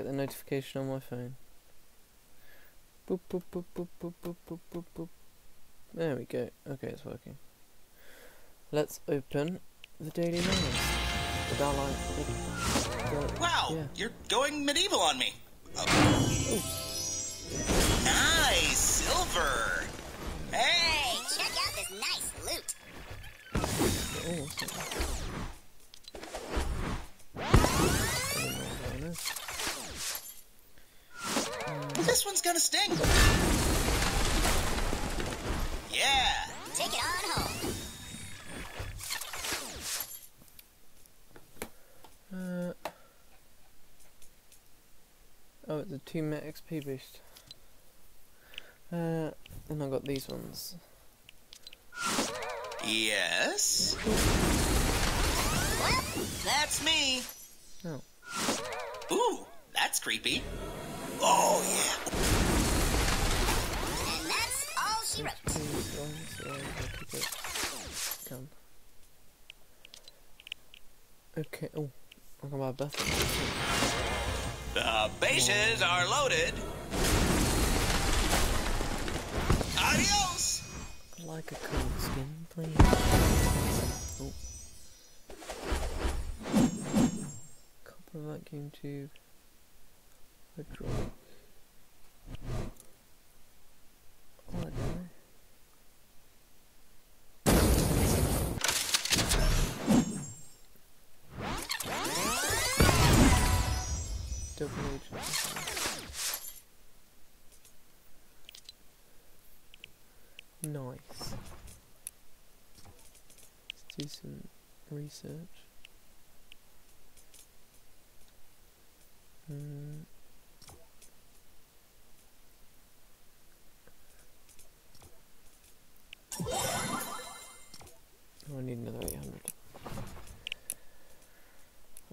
get the notification on my phone. Boop boop boop boop boop boop boop boop boop. There we go. Okay, it's working. Let's open the Daily Mail. The Dalai. Wow, Yeah. you're going medieval on me. Oh. Nice silver. Hey, check out this nice loot. Oh, what's that? I don't know what that is. This one's gonna sting. Yeah. Take it on home. Uh, oh, it's a 2 met XP boost. Uh, and I got these ones. Yes. That's me. Oh. Ooh, that's creepy. Oh yeah. And that's all she wrote. These ones, so I'll keep it. Come. Okay, oh, I can my buffet. The bases are loaded. Adios. I'd like a cool skin, please. Oh. Copper vacuum patrol Nice. Let's do some research. Mm.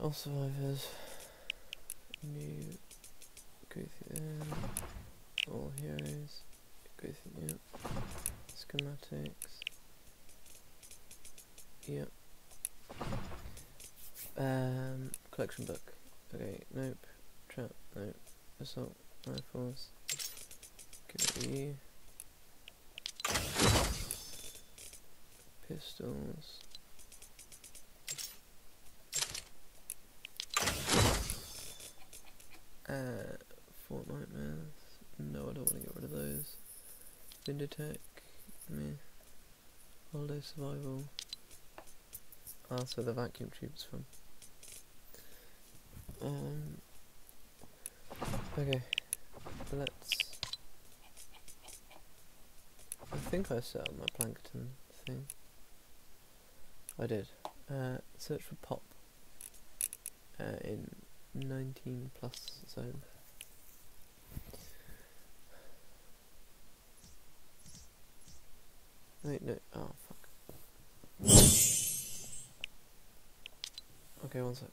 All survivors. New. Them. All heroes. Yep. Schematics. Yep. Um, collection book. Okay, nope. Trap, nope. Assault rifles. Give. Pistols. Uh, Fort. No, I don't want to get rid of those. Vindertech. Meh. Holiday Survival. Ah, so the vacuum tube's from. Um. Okay. Let's. I think I set up my Plankerton thing. I did. Uh, search for pop. Uh, in 19 plus zone. Wait, no. Oh, fuck. Okay, one sec.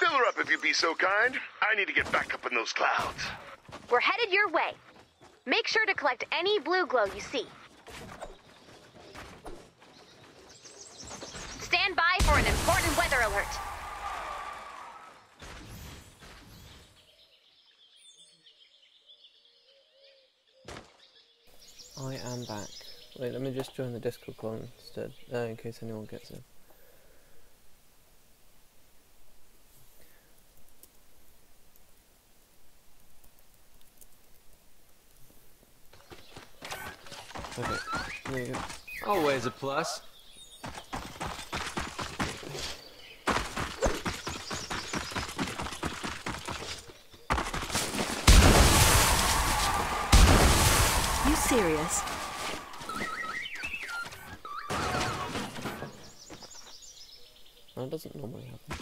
Fill her up if you'd be so kind. I need to get back up in those clouds. We're headed your way. Make sure to collect any blue glow you see. Stand by for an important weather alert. I am back. Wait, let me just join the Discord call instead, uh, in case anyone gets in. Okay, there you go. Always a plus. You serious? That doesn't normally happen.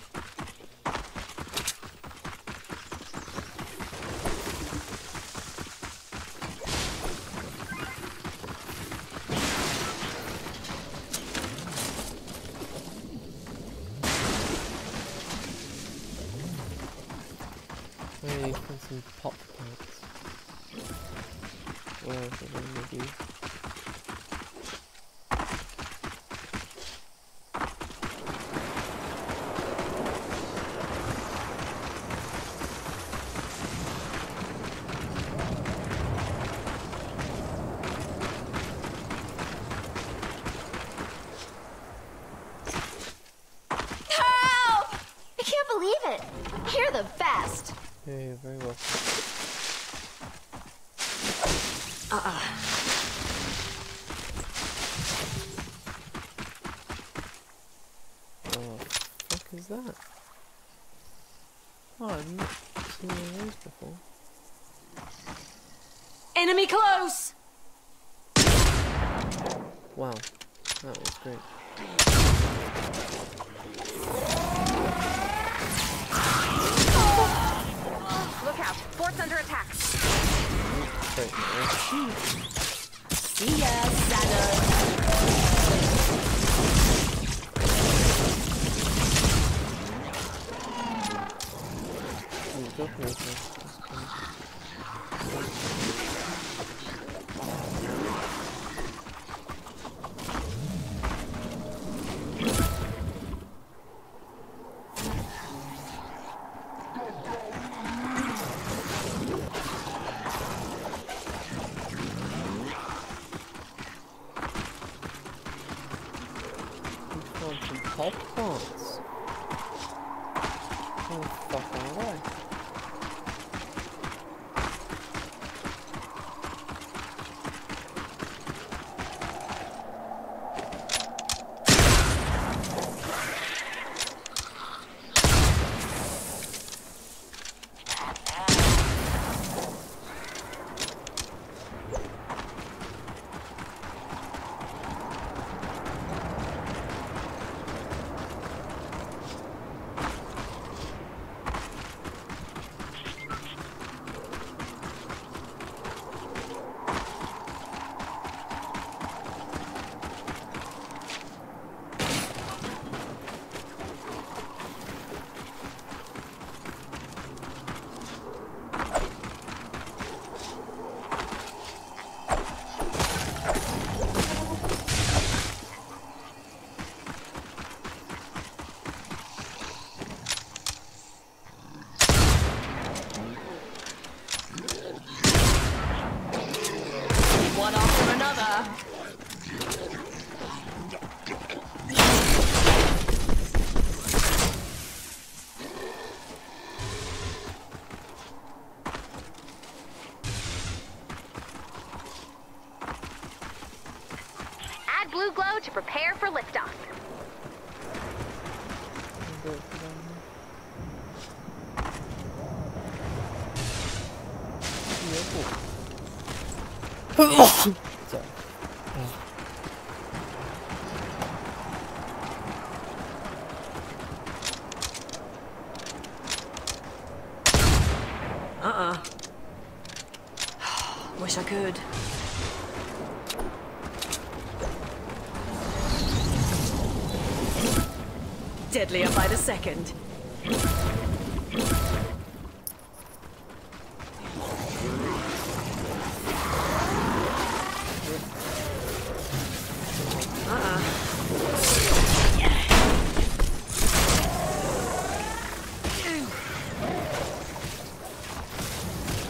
Is that? Oh, I've not seen one of those before. Enemy close! Wow, that was great. Look out. Fort's under attack. Great. See ya, Saturn. Oh, go second. Uh-uh.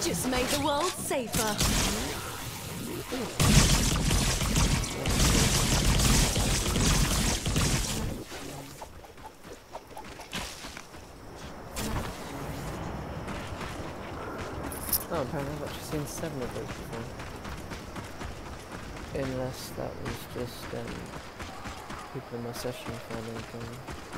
Just made the world safer. Seven of those before. Unless that was just um, people in my session finding on.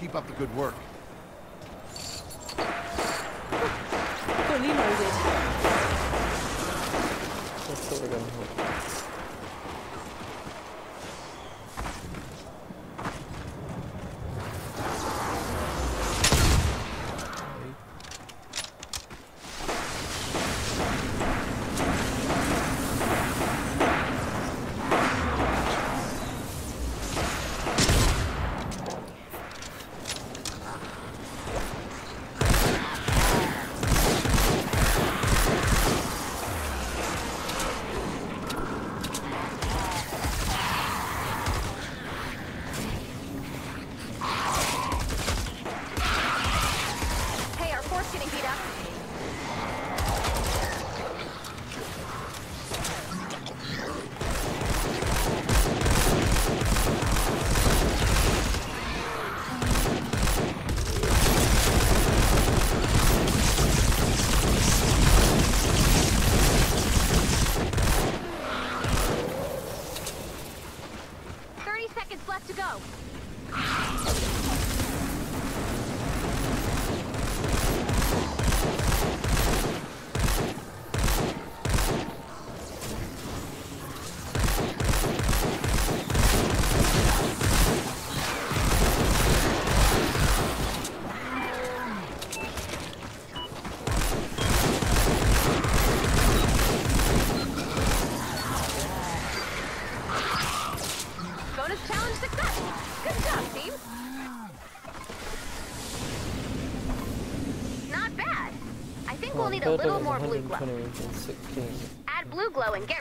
Keep up the good work. Fully loaded. That's what we're going to a little more blue glow. Add blue glow and get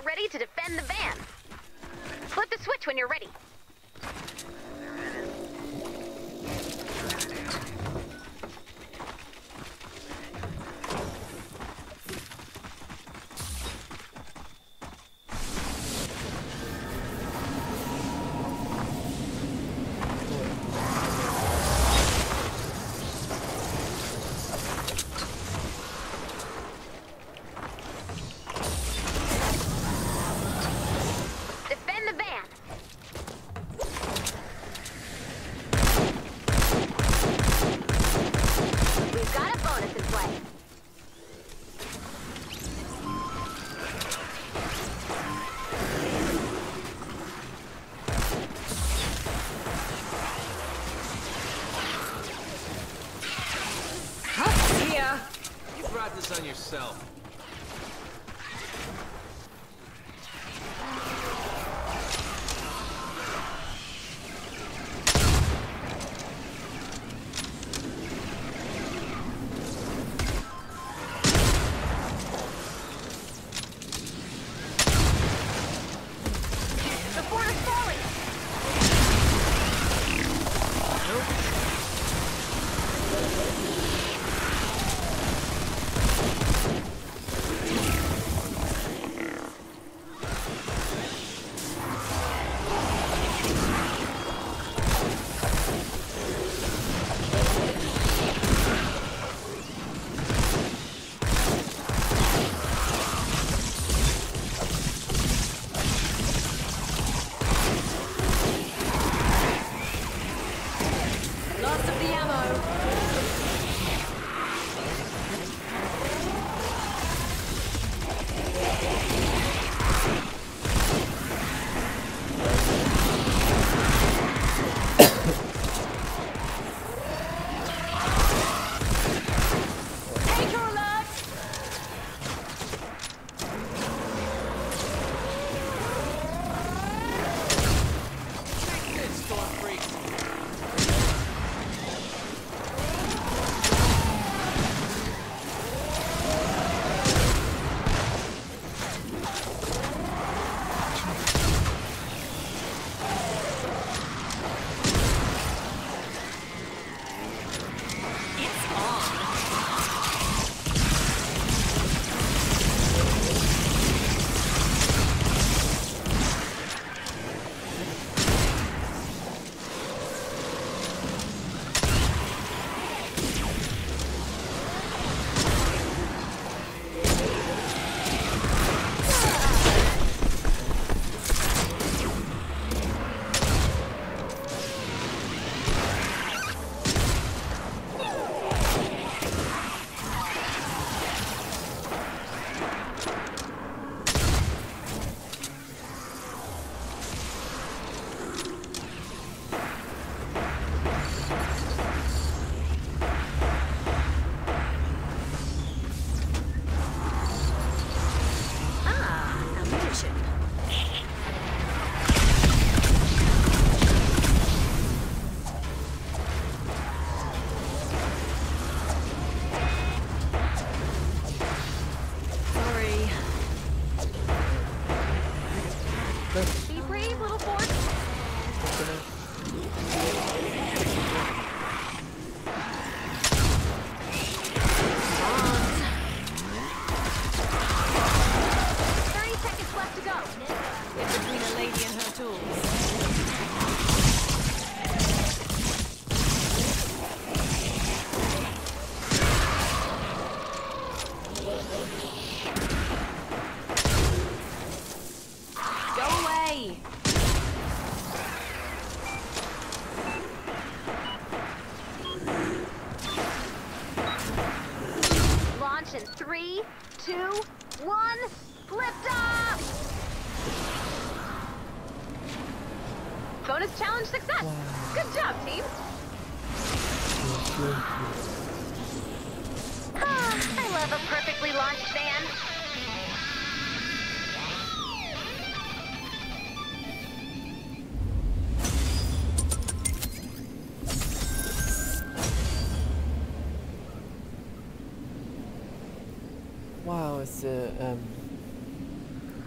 um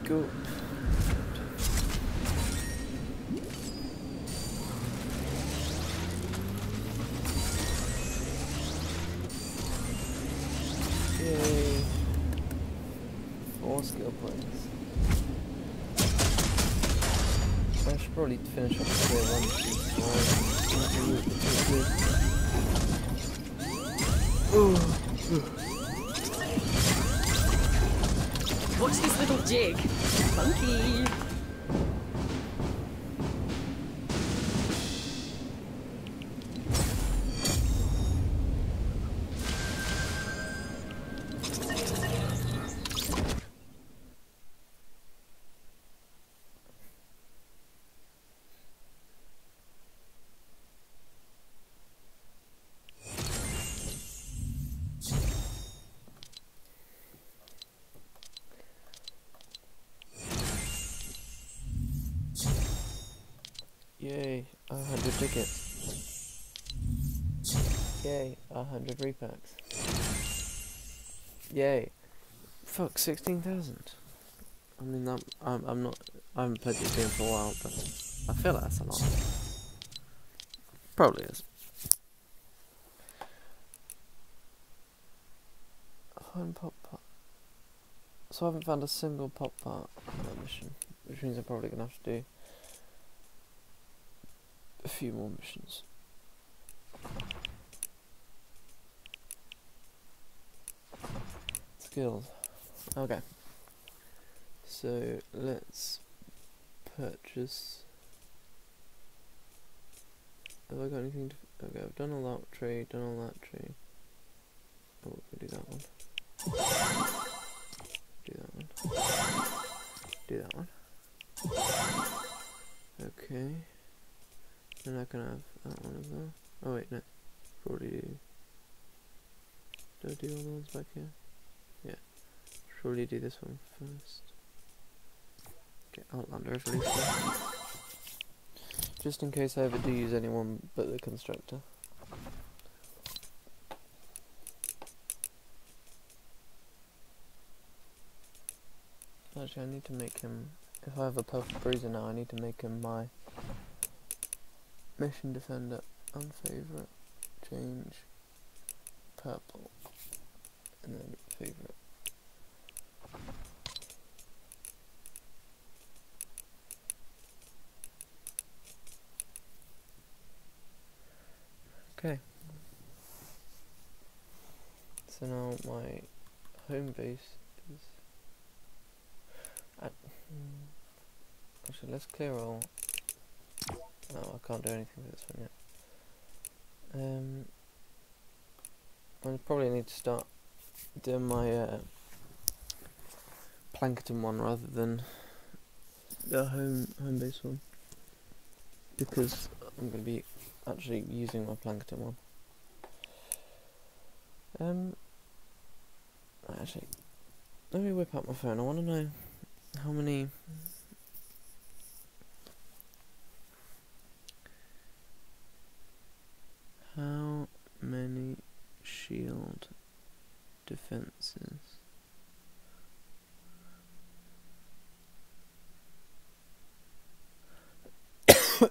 go Yay. Skill points. I should probably finish off Yay, a hundred tickets. Yay, a hundred repacks. Yay. Fuck, 16,000. I mean, that, I'm, I'm not, I haven't played this game for a while, but I feel like that's a lot. Probably is. One pop part. So I haven't found a single pop part on that mission, which means I'm probably gonna have to do a few more missions. Skills. Okay. So let's purchase. Have I got anything to? Okay, I've done all that tree, done all that tree. Oh, we'll do that one. Do that one. Do that one. Okay. Then gonna have that one as well. Oh wait, no. Probably do. Do I do all the ones back here? Yeah. Surely do this one first. Get Outlander at least. Just in case I ever do use anyone but the constructor. Actually, I need to make him. If I have a purple bruiser now, I need to make him my mission defender. Unfavorite. Change. Purple. And then favorite. Okay. So now my home base is at, hmm, actually let's clear all no I can't do anything with this one yet. Um I probably need to start doing my uh, Plankerton one rather than the home home base one. Because I'm going to be actually using my Plankerton one. Um actually let me whip out my phone. I want to know how many how many shield defenses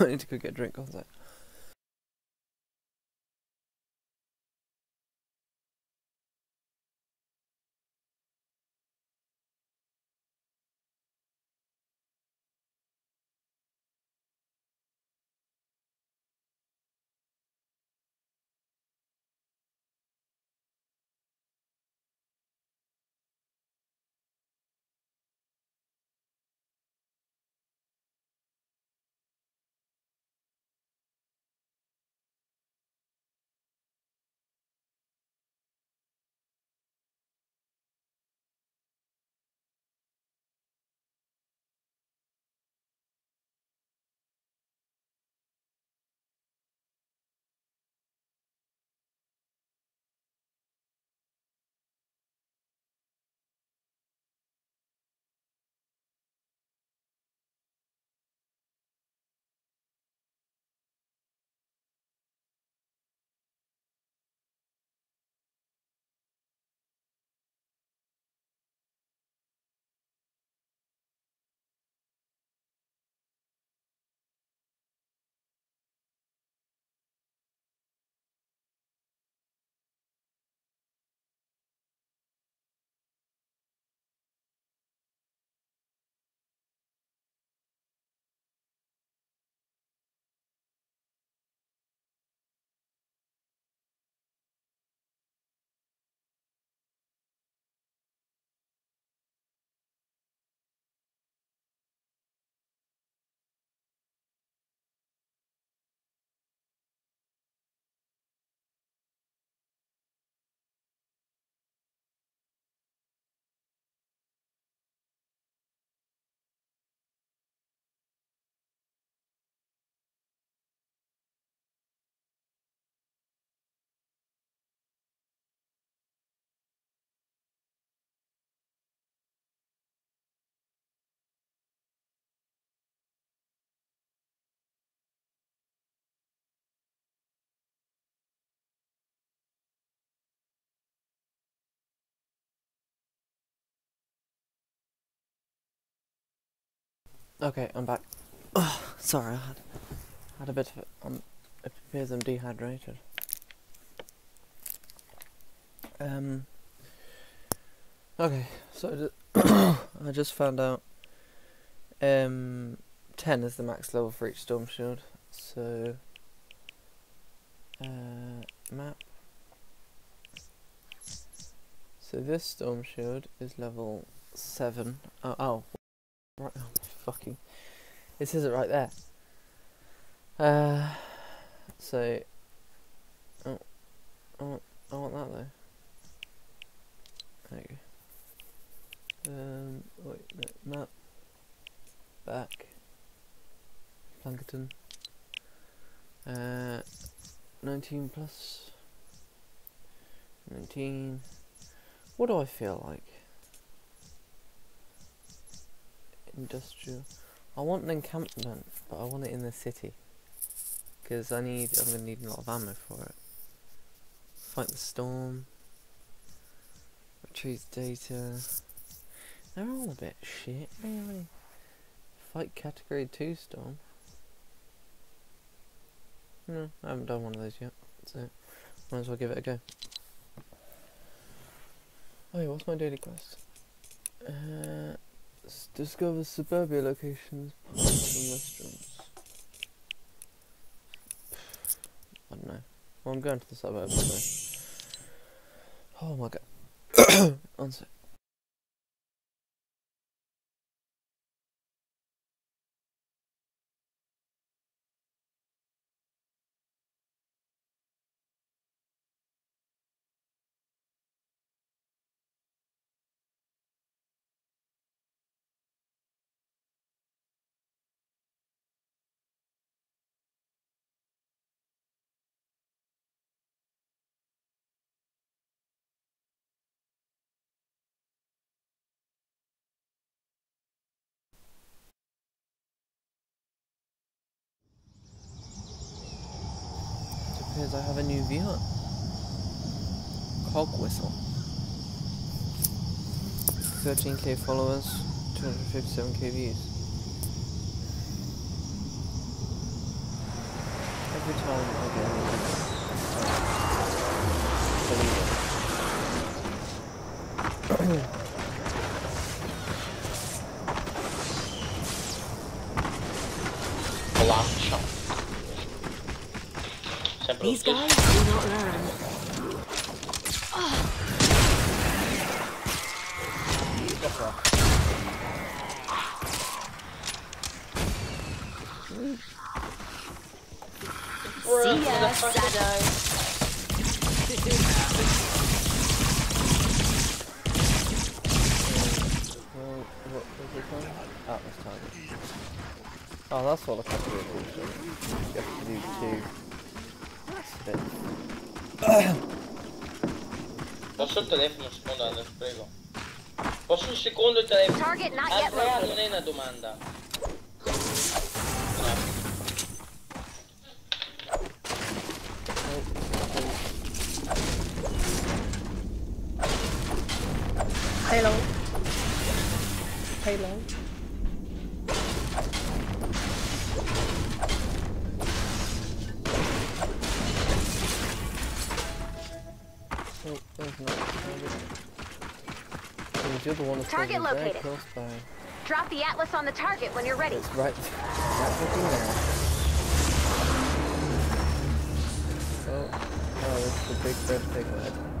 I need to go get a drink on that. Okay, I'm back. sorry, I had had a bit of um. It appears I'm dehydrated. Um. Okay, so I ju- I just found out. Um, ten is the max level for each storm shield. So. Uh, map. So this storm shield is level seven. Oh, oh right. Fucking. It says it right there. Uh, so. Oh, I want, I want that though. There you go. Um, wait, no, map. Back. Plankerton. Uh, 19 plus. 19. What do I feel like? Industrial. I want an encampment, but I want it in the city. Because I need, I'm going to need a lot of ammo for it. Fight the storm. Retrieve data. They're all a bit shit, really. Fight category 2 storm. No, I haven't done one of those yet, so might as well give it a go. Oh what's my daily quest? Uh, discover suburbia locations, and restaurants. I don't know. Well, I'm going to the suburbs, so. Oh my god. One sec. Appears I have a new viewer. Cog Whistle. 13k followers, 257k views. Every time I get a new it. These oh. guys stesso. do not learn. See ya, cosa? Shadow. Well, what was it called? Atlas target. Oh, that's all the category is. You have to do two. Telefono secondo Anders, prego? Posso un secondo il telefono? Andrea non è una domanda. Target located. Drop the atlas on the target when you're ready. It's right, right looking there. Oh, oh, it's the big red piglet.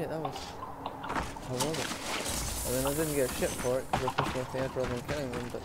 shit, that was horrific. I mean, I didn't get shit for it because I pushed my rather than killing them, but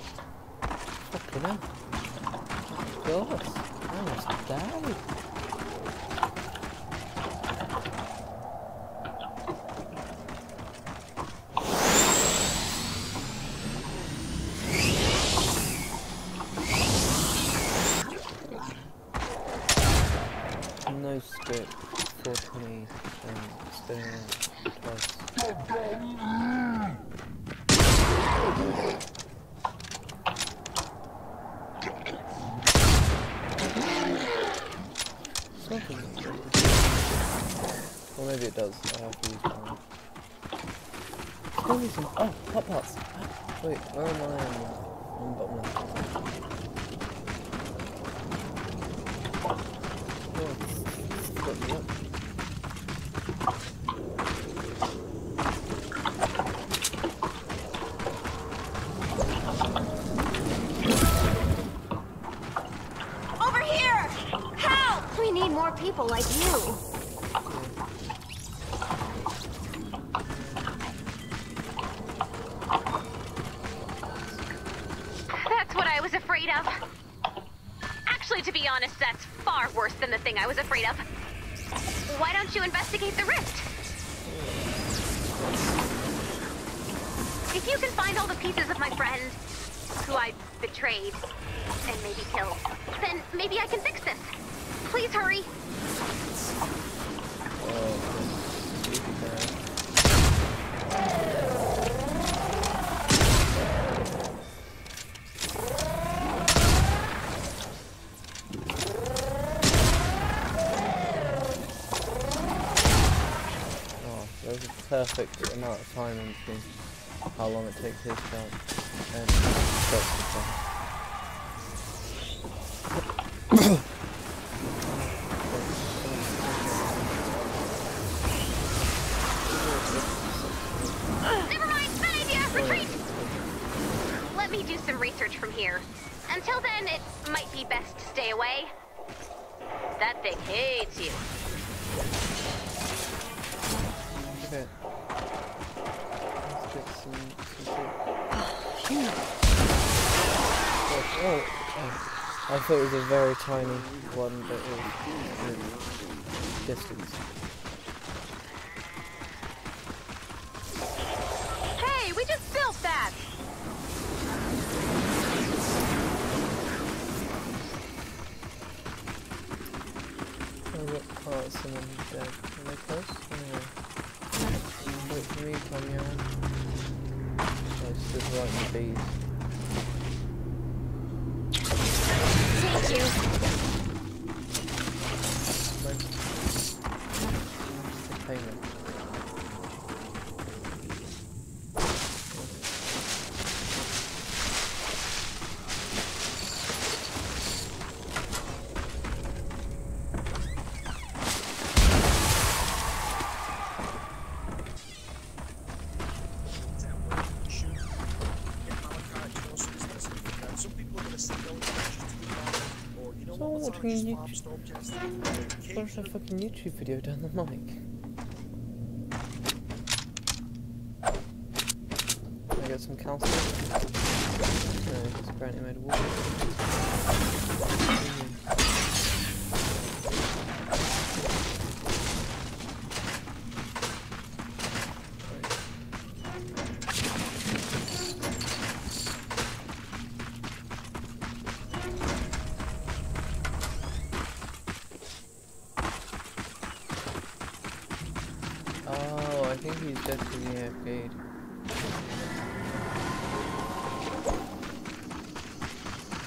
how long it takes this time. And, so. very tiny one that will distance. So I'm watching a YouTube. Watch a fucking YouTube video down the mic. I got some calcium?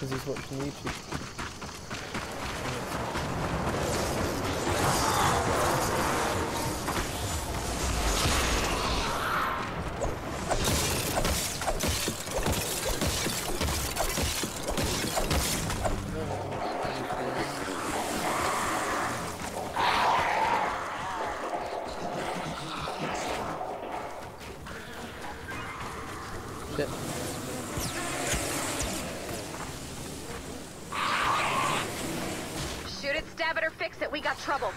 Because he's watching YouTube. It. We got trouble.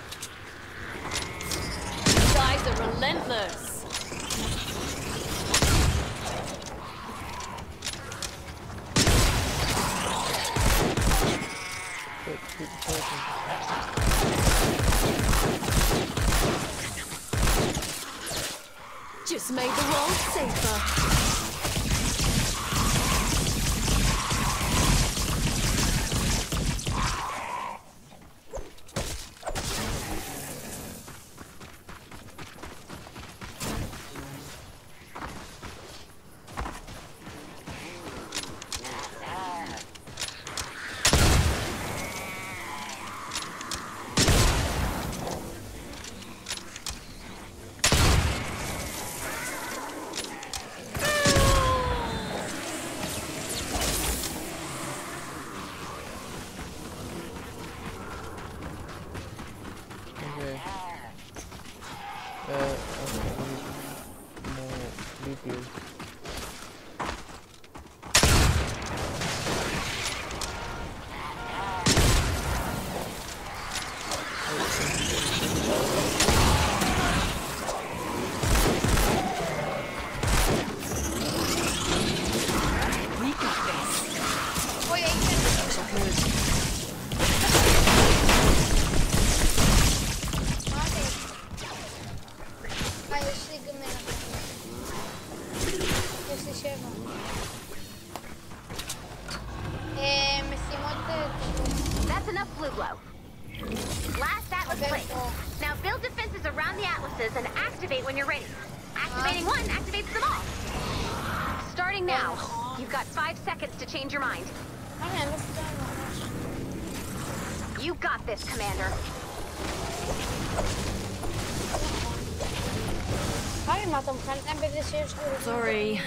temat omkhan, MBD się już Sorry.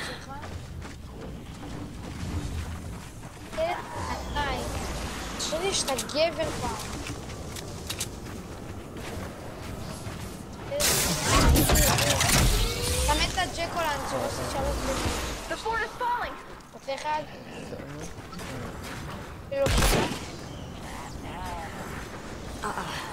Daj. Czyliś tak giewem pan. Pamiętaj The fort is falling! Uh -uh.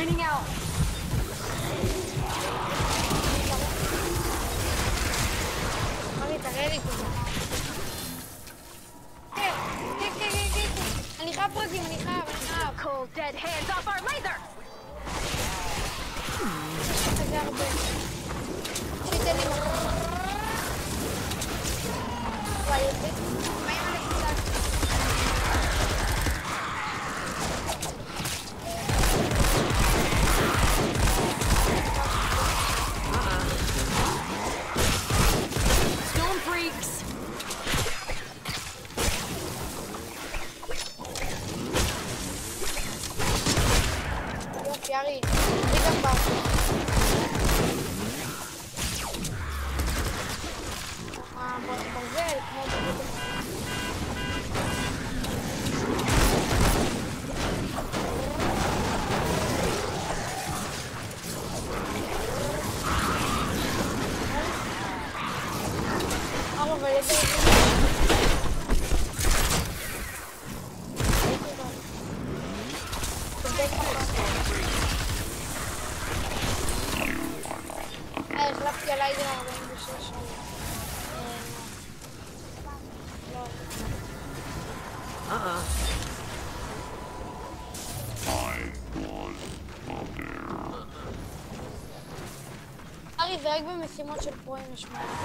Mining out. Cold dead hands off our laser. זה רק במשימות של פרוים יש מה.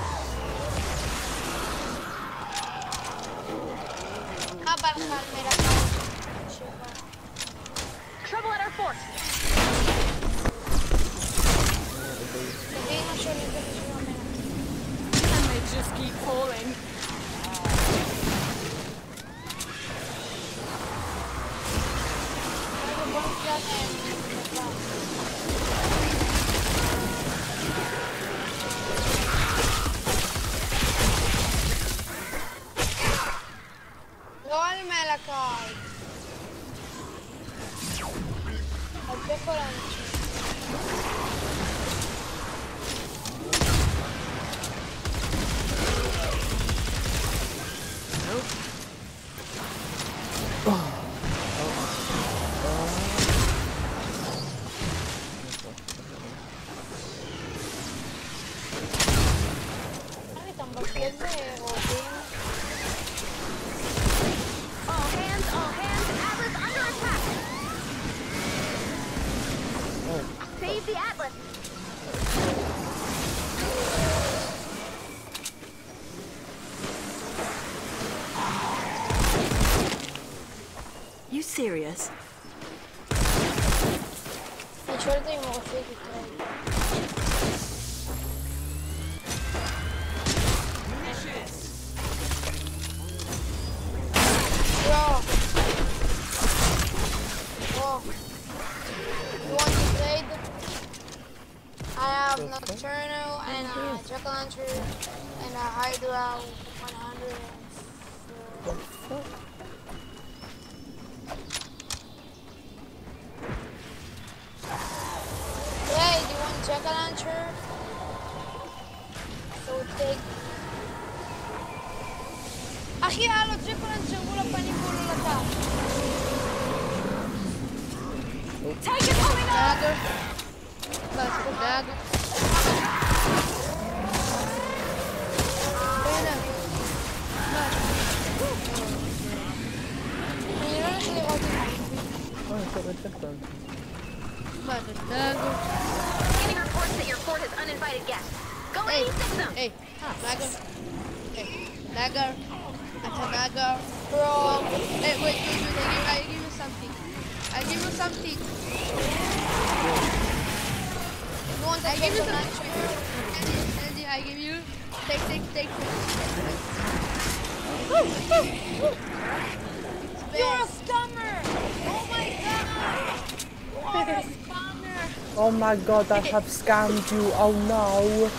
My god, I have scammed you. Oh no.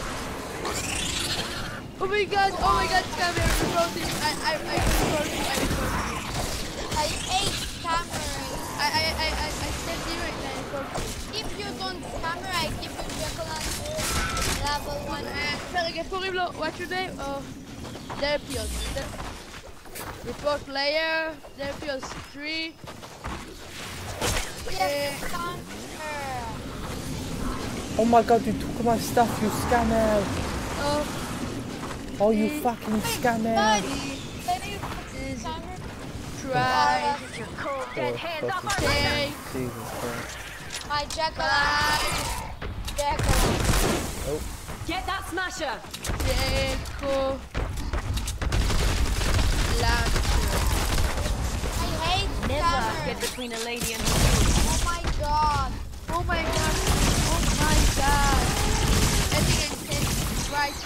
Oh my god, oh my god, scammer, report him. I, I, I report him, I report him. I hate scammers. I, I, I, I, I said direct, I report. If you don't scammer, I give you Jack-o'-lantern level 1. Uh, Frederik, horrible. What's your name? Oh, Delpios. De- report player, Delpios 3. Yes, scammer. Oh my god, you took my stuff, you scammer. Oh, Oh, you fucking scammer. buddy. Scammer. Try. Get cold, dead hands off our fucking- leader. Take. Jesus Christ. My jack-o'-lantern. Jack-o'-lantern. Get that smasher! Jack-o'- lantern. I hate Never scammers. get between a lady and Oh my god. Oh my god. Oh my god. I think I said right.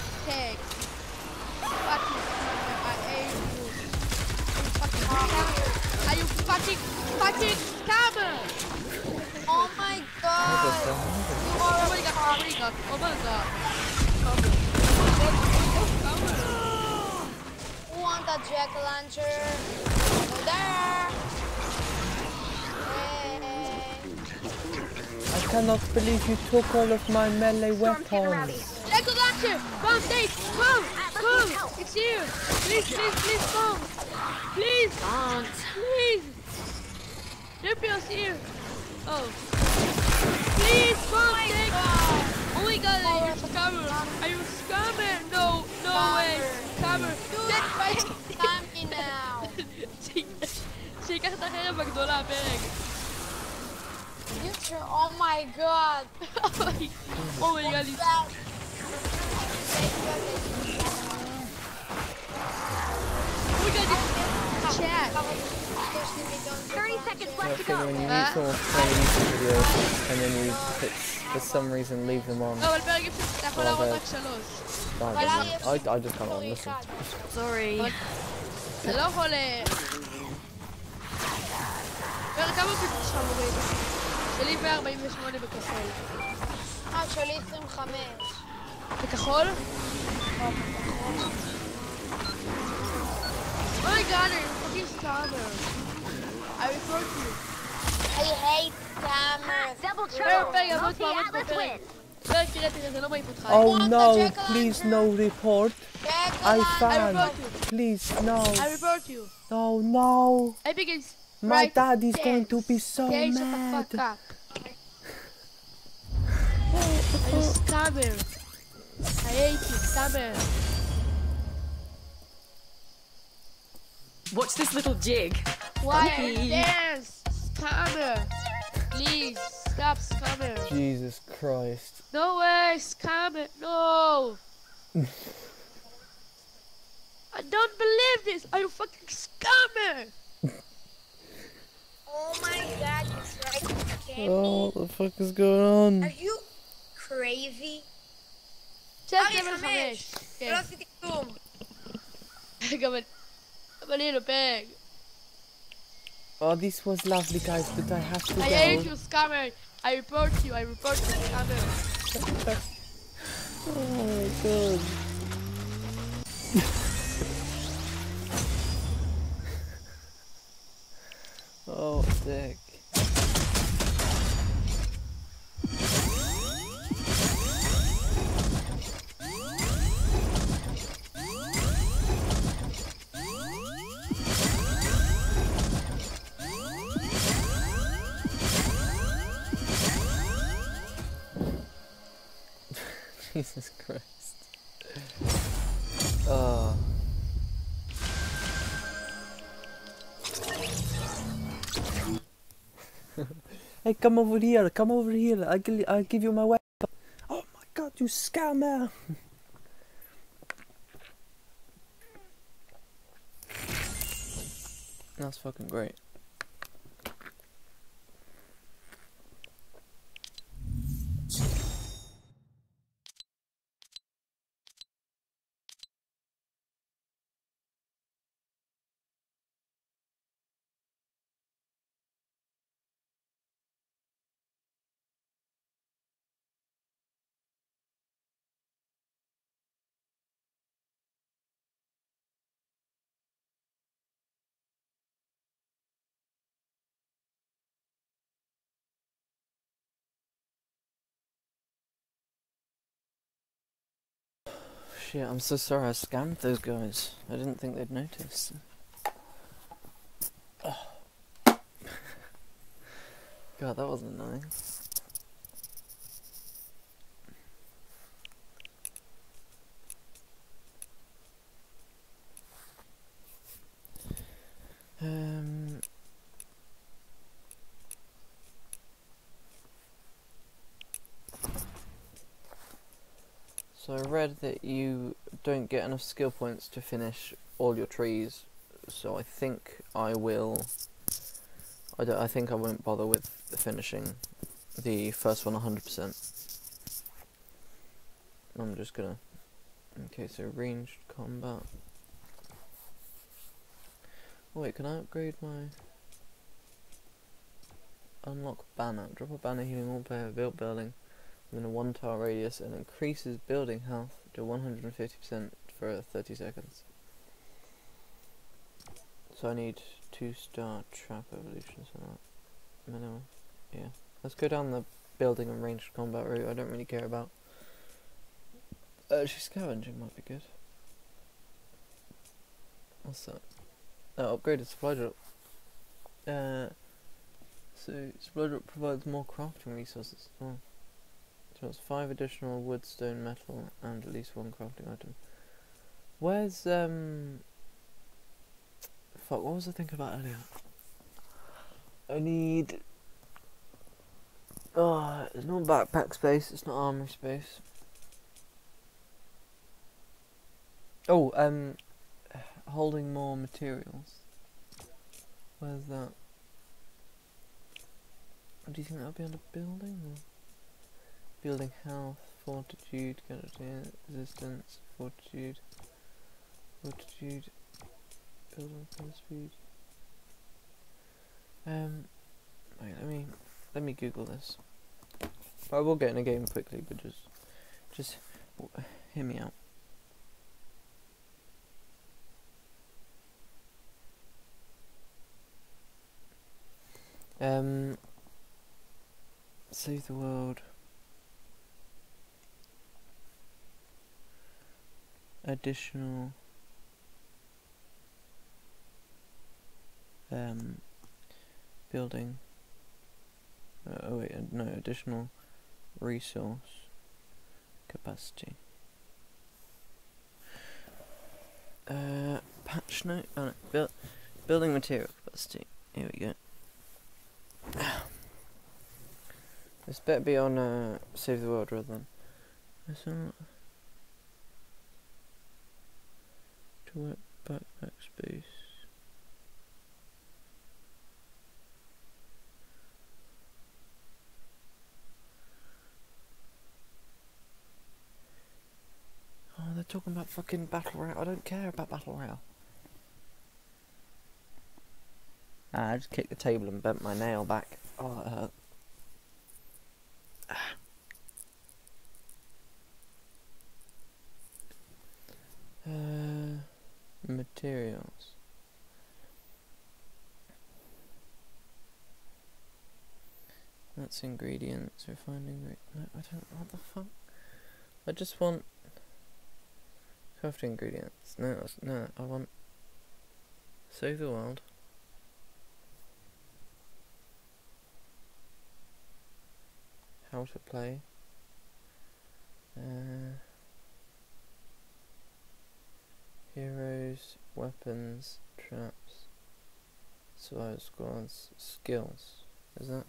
Fucking scammer. I hate you. You fucking scammer. Are you fucking fucking scammer? Oh my god. You are a god. Oh my god. Who want a jack-o'-lantern? Over there. cannot believe you took all of my melee weapons. Let go, Doctor! Bomb Dave! Come! Come! It's you! Please, please, please, bomb! Please! Don't. Please! Ripio's here! Oh. Please, bomb Dave! Oh my god, oh, you're scammer! Are you scammer? No, no way! Scammer! Dead by Scammer now! She chicas, están en el McDonald's, you turn. Oh my god. oh my god. Oh Chat. 30 seconds left to go. Okay, When you need use all funny music videos and then you, for some reason, leave them on. Oh, el peor que se. Oh, I, I just can't on, listen. Sorry. Hello, jole. שלי 148 בכחול. אה, שלי 25. בכחול? לא, בכחול. Oh my god, I'm fucking starving. I report you. I hate scammers. Double trouble. Multi-atlas win. Oh no, please no report. I found. Please no. I report you. No, no. I begin. My dad is going to be so mad. Fuck up. You scammer. I hate you, scammer. Watch this little jig. Why Funky. dance? Scammer. Please, stop scammer. Jesus Christ. No way, scammer. No. I don't believe this. Are you fucking scammer? Oh my god, you tried to scam Oh, what the fuck is going on? Are you crazy? Cześć, Okay. Teraz tem como. Pega, Maneiro, pega. Oh, this was lovely, guys, but I have to I go. hate you, scammer. I report you. I report you, scammer. oh my god. oh, sick. Hey, come over here, come over here. I'll, I'll give you my weapon. Oh my god, you scammer! That's fucking great. Shit, I'm so sorry I scammed those guys. I didn't think they'd notice. God, that was annoying. Um. So I read that you don't get enough skill points to finish all your trees, so I think I will. I, don't, I think I won't bother with finishing the first one 100%. I'm just gonna. Okay, so ranged combat. Oh, wait, can I upgrade my. Unlock banner. Drop a banner healing all player built building within a one tile radius and increases building health to 150% for 30 seconds. So I need two star trap evolutions for that. Minimum. Yeah. Let's go down the building and ranged combat route. I don't really care about. Actually, scavenging might be good. What's that? Uh, upgraded supply drop. Uh, so supply drop provides more crafting resources. Oh. It's five additional wood, stone, metal, and at least one crafting item. Where's um? Fuck, what was I thinking about earlier? I need. Oh, it's not backpack space. It's not armor space. Oh, um, holding more materials. Where's that? Do you think that'll be under building? Or? Building health, fortitude, resistance, fortitude, fortitude, building speed. Um, wait, let me let me Google this. I will get in a game quickly, but just just hear me out. Um, save the world. Additional. Um, building. Uh, oh wait, no, additional resource capacity. Uh, patch note. Oh no, build, building material capacity. Here we go. This better be on uh, Save the World rather than. It's not. To space. Oh, they're talking about fucking Battle Royale. I don't care about Battle Royale. Ah, I just kicked the table and bent my nail back. Oh, that hurt. Uh, materials. That's ingredients. Ingredients. No, I don't. What the fuck? I just want craft ingredients. No, no. I want save the world. How to play. Uh, heroes, weapons, traps, survival squads, skills. Is that?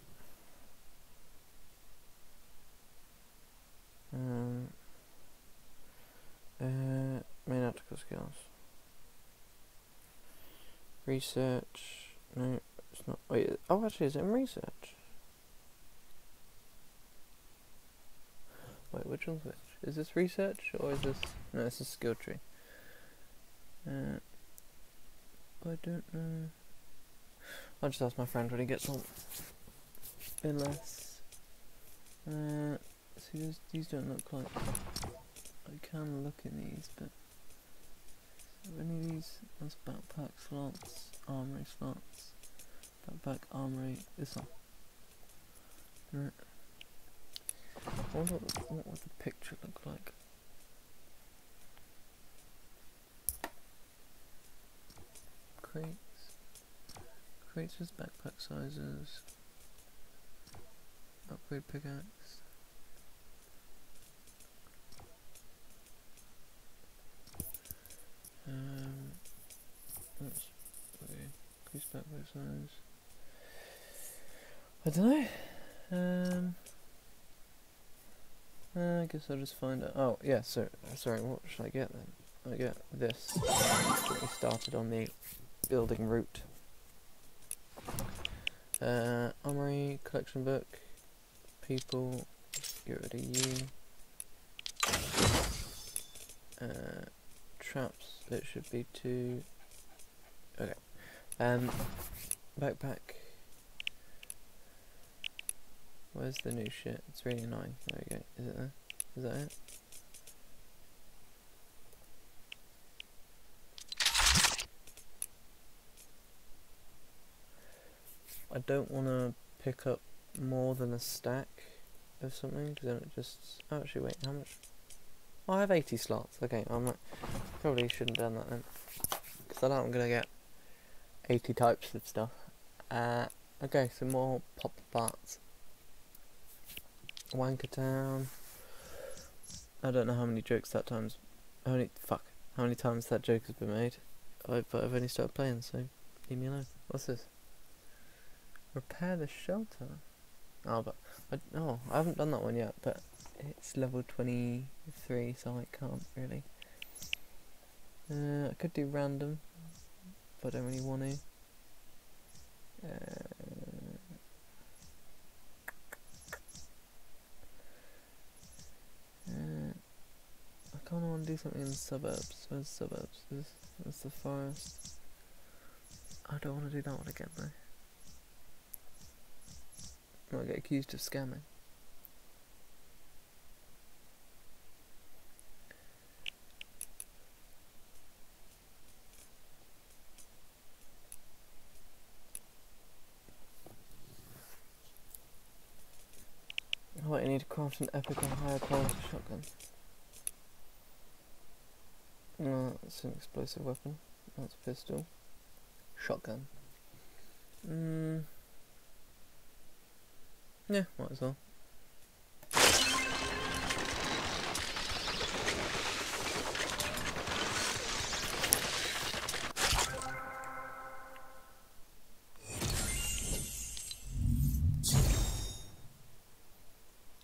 Um. Uh, main optical skills. Research. No, it's not. Wait. Oh, actually, is it in research? Wait, which one's which? Is this research or is this? No, this is skill tree. Uh, I don't know. I'll just ask my friend when he gets on. Unless. Uh, see, these, these don't look like. I can look in these, but. Any of these? That's backpack slots, armory slots, backpack armory. This one. Right. I wonder what, what would the picture look like. Crates. Crates with backpack sizes. Upgrade pickaxe. Um, okay. Increase backpack size. I don't know. Um. Uh, I guess I'll just find out. Oh, yeah, so, sorry, what should I get then? I get this. Get started on the building route. Uh, armory, collection book, people, get rid of you. Uh, traps, it should be two. Okay. Um, backpack. Where's the new shit? It's really annoying. There we go. Is it there? Is that it? I don't want to pick up more than a stack of something because then it just. Oh, actually, wait. How much? Oh, I have 80 slots. Okay, I'm like Probably shouldn't have done that then. so now I'm gonna get 80 types of stuff. Uh, okay, so more pop parts. Wanker Town. I don't know how many jokes that times. How many fuck? How many times that joke has been made? I, but I've only started playing, so leave me alone. What's this? Repair the shelter. Oh, but I no, I haven't done that one yet. But it's level 23, so I can't really. Uh, I could do random, but I don't really want to. Uh, uh, I kind of want to do something in the suburbs. Where's the suburbs? There's, there's the forest. I don't want to do that one again though. Might get accused of scamming. Oh, wait, I need to craft an epic or higher quality shotgun. No, that's an explosive weapon. That's a pistol. Shotgun. Mm. Yeah, might as well.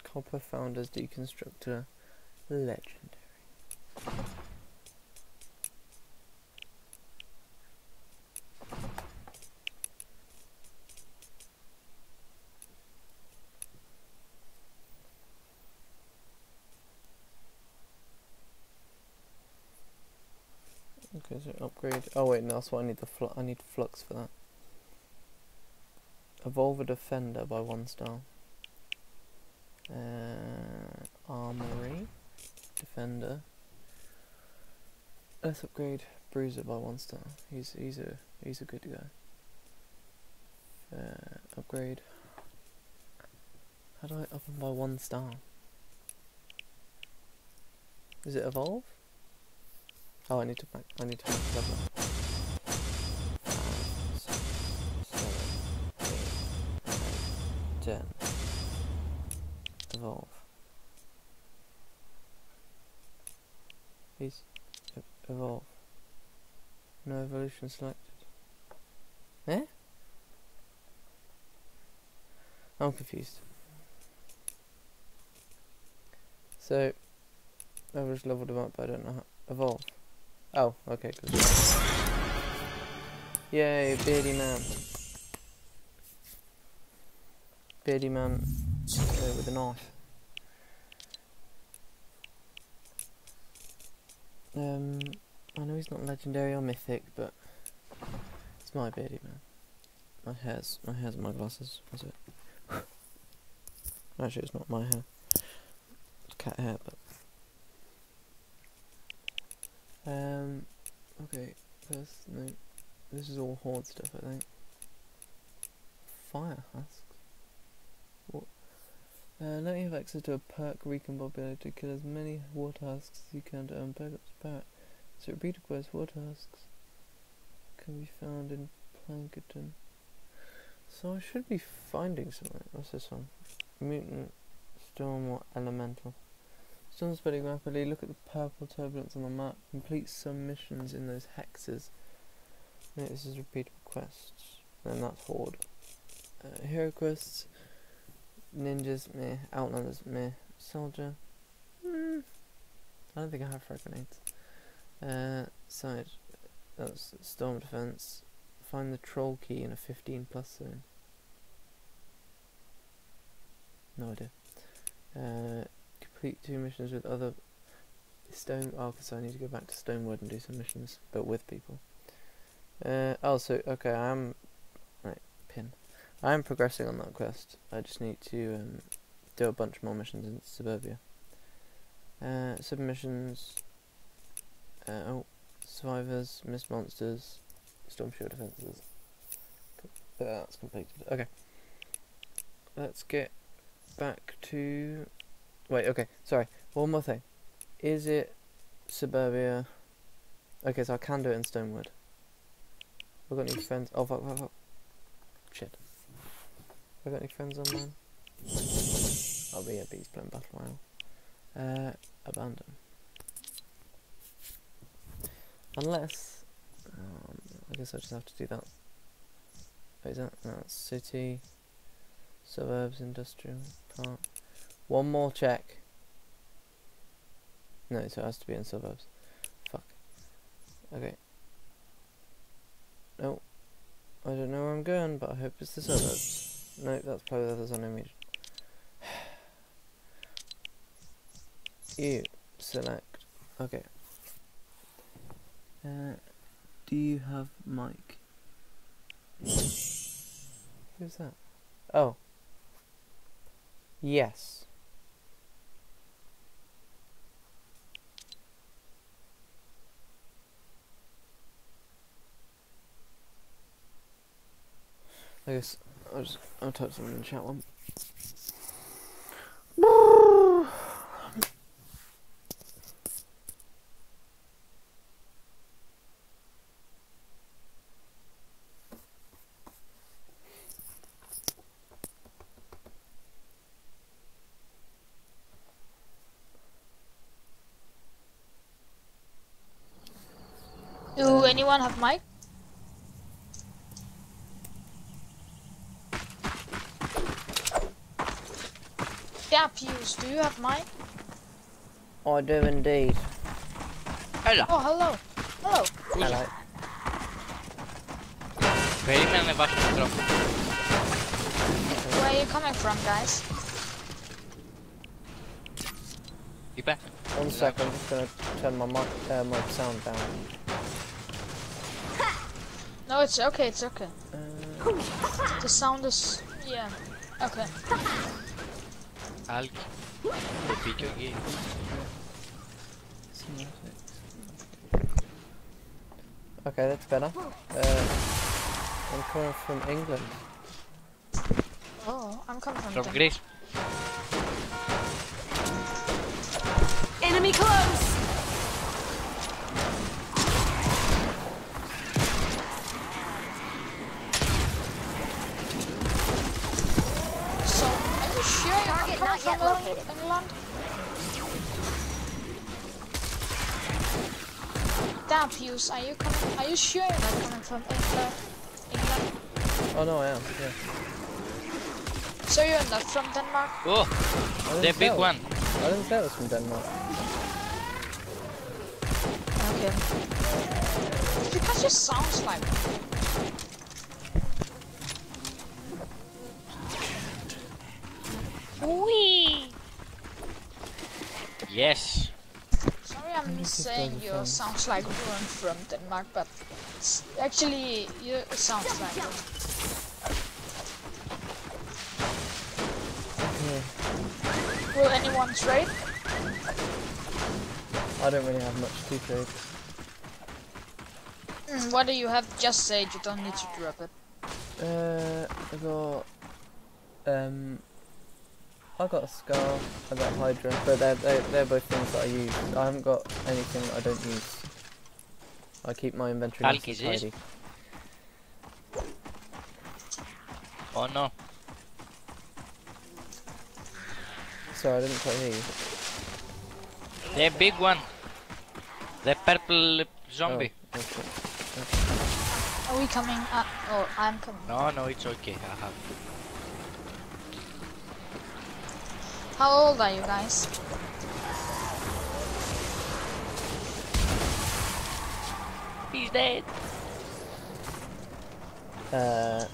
Copper Founders Deconstructor Legendary. Upgrade. Oh wait, no, that's what I need. The I need flux for that. Evolve a defender by one star. Uh, armory, defender. Let's upgrade Bruiser by one star. He's he's a he's a good guy. Uh, upgrade. How do I up him by one star? Is it evolve? Oh, I need to back. I need to nine, ten. Evolve. Please evolve. No evolution selected. Eh? I'm confused. So, I've just leveled him up, but I don't know how. Evolve. Oh, okay. Yay, beardy man. Beardy man uh, with a knife. Um, I know he's not legendary or mythic, but it's my beardy man. My hair's my hair's my glasses. Was it? Actually, it's not my hair. It's cat hair, but. Um, okay, first, no, this is all horde stuff, I think. Fire husks? What? Uh, now you have access to a perk recombobulator to kill as many water husks as you can to earn perk up parrot. So repeated request water husks can be found in Plankerton. So I should be finding something. What's this one? Mutant, storm or elemental. Storm spreading rapidly. Look at the purple turbulence on the map. Complete some missions in those hexes. This is repeat quests. And that's Horde. Uh, hero quests. Ninjas, meh. Outlanders, meh. Soldier. Hmm. I don't think I have frag grenades. Uh, side. That's Storm Defense. Find the troll key in a 15 plus zone. No idea. Uh, complete two missions with other stone. Oh, because I need to go back to Stonewood and do some missions, but with people. Uh, oh, okay, I am right pin. I am progressing on that quest. I just need to um, do a bunch more missions in Suburbia. Uh, submissions. Uh, oh, survivors, mist monsters, storm shield defenses. That's completed. Okay. Let's get back to Wait, okay, sorry. One more thing. Is it Suburbia? Okay, so I can do it in Stonewood. Have got any friends? Oh, fuck, fuck, fuck. Shit. Have I got any friends online? Oh, but yeah, B's playing Battle Royale. Uh, abandon. Unless, um, I guess I just have to do that. That? No, city, suburbs, industrial, park. One more check. No, so it has to be in suburbs. Fuck. Okay. No. I don't know where I'm going, but I hope it's the suburbs. no, that's probably the other zone image. You select. Okay. Uh, do you have mic? Who's that? Oh. Yes. I guess I'll just I'll type something in the chat one. Do anyone have mic? Yeah, Pius, do you have mic? I do indeed. Hello. Oh, hello. Hello. Hello. Περίμενε βάζω το μικρόφωνο. Where are you coming from, guys? Είπε. One sec, I'm just gonna turn my mic, uh, my sound down. No, it's okay, it's okay. The sound is... yeah. Okay. Άλκη. video game. Okay, that's better. Uh, I'm coming from England. Oh, I'm coming from. From Greece. Enemy close. Not yet from located. England? Damn, Pius, are you coming? Are you sure you're not coming from England? England? Oh no, I am. Yeah. So you're not from Denmark? Oh, the big was- one. I didn't say I was from Denmark. Okay. It's because you sounds like Yes. Sorry, I'm saying you sounds like you're from Denmark, but it's actually you sounds like you. Will anyone trade? I don't really have much to trade. Mm, what do you have? Just say. You don't need to drop it. Uh, I got um, I got a scar. I got Hydra, but they're they're, they're both things that I use. I haven't got anything that I don't use. I keep my inventory nice and is? tidy. Oh no. Sorry, I didn't quite hear you. The big one. The purple zombie. Oh, okay. Are we coming? Uh, oh, I'm coming. No, no, it's okay. I have. How old are you guys? He's dead. Uh,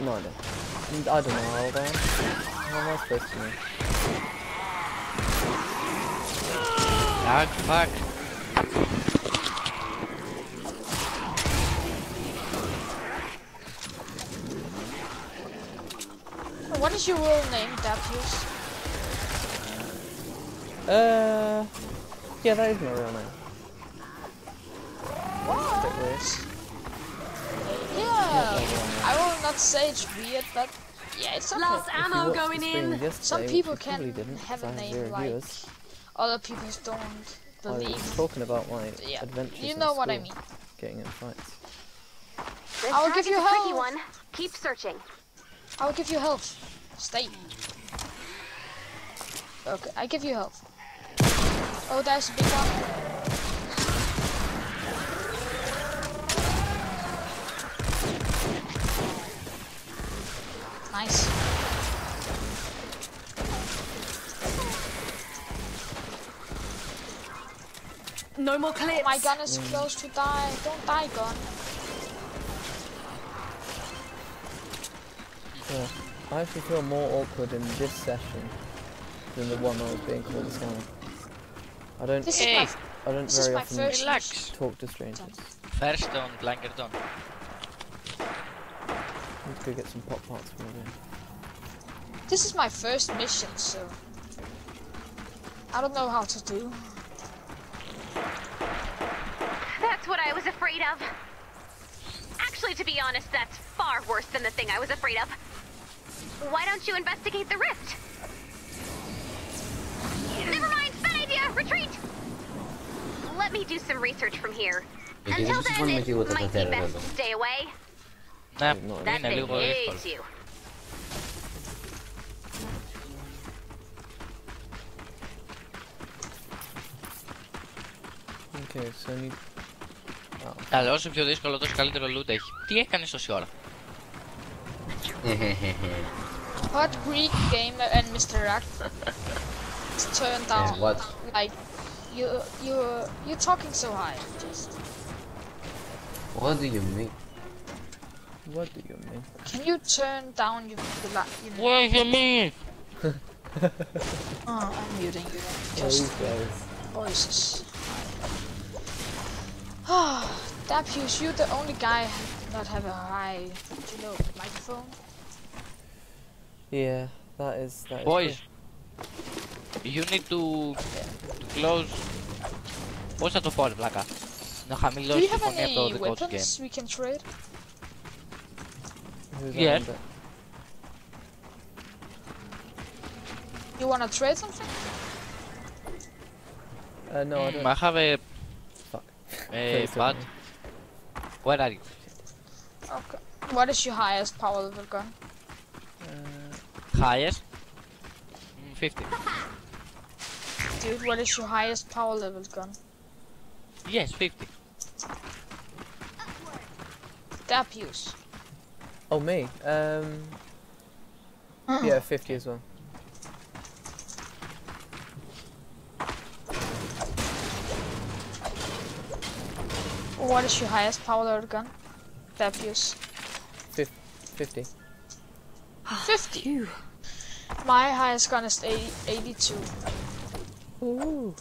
no, I don't. I don't know how old I am. How am I supposed to know? Ah, fuck. What is your real name, Dapius? Uh, yeah, that is my real name. It's a bit weird. Yeah, I will not say it's weird, but yeah, it's okay. Last If ammo going in. Some people can didn't, have 'cause a I name like viewers. other people don't. believe. I was believe. talking about my Yeah, adventures. you in know what I mean. Getting in fights. This I will give you a tricky help. one. Keep searching. I will give you health. Stay. Okay, I give you health. Oh, there's a big one. Nice. No more clips. Oh my gun is close to die. Don't die, gun. Yeah. I actually feel more awkward in this session than the one I was being called a scammer. I don't. This Hey. is I don't this is very my often first Relax. talk to strangers. First on Plankerton. Let's go get some pop parts from there. This is my first mission, so I don't know how to do. That's what I was afraid of. Actually, to be honest, that's far worse than the thing I was afraid of. Why don't you investigate the rift? Never mind, bad idea. Retreat. Let me do some research from here. Γιατί δεν Until then, συμφωνεί με it τίποτα might be πεθαίνω best εδώ. to stay away. Ναι, That είναι thing λίγο δύσκολο. hates you. Okay, so I need. Oh, Αλλά όσο πιο δύσκολο, τόσο καλύτερο loot έχει. Τι έκανες τόση ώρα. Hot Greek gamer and Mr. Rack turned down. And what? Like you, you, you're talking so high. Just What do you mean? what do you mean? can you turn down your, your, la- your What do you mean? Oh, I'm muting you. then. These Just guys. voices. Ah, Dapius, you're the only guy who not have a high, you know, microphone. Yeah, that is that is. Boys, you need to, to close... Πώς θα το πω ρε πλάκα. Να Do χαμηλώσει you τη have φωνή από το any δικό του game. weapons we can trade? Who's Yeah. that one You wanna trade something? bit? Uh, no, I Mm, don't. I have a, Fuck. a Please don't bad... me. Where are you? Okay. What is your highest power level gun? Uh, Highest? Mm, 50. Dude, what is your highest power level gun? Yes, 50. Dapius. oh me. Um. Yeah, 50 as well. What is your highest power level gun? Dapius. Fif- 50. 50. My highest gun is 80, 82. Ooh.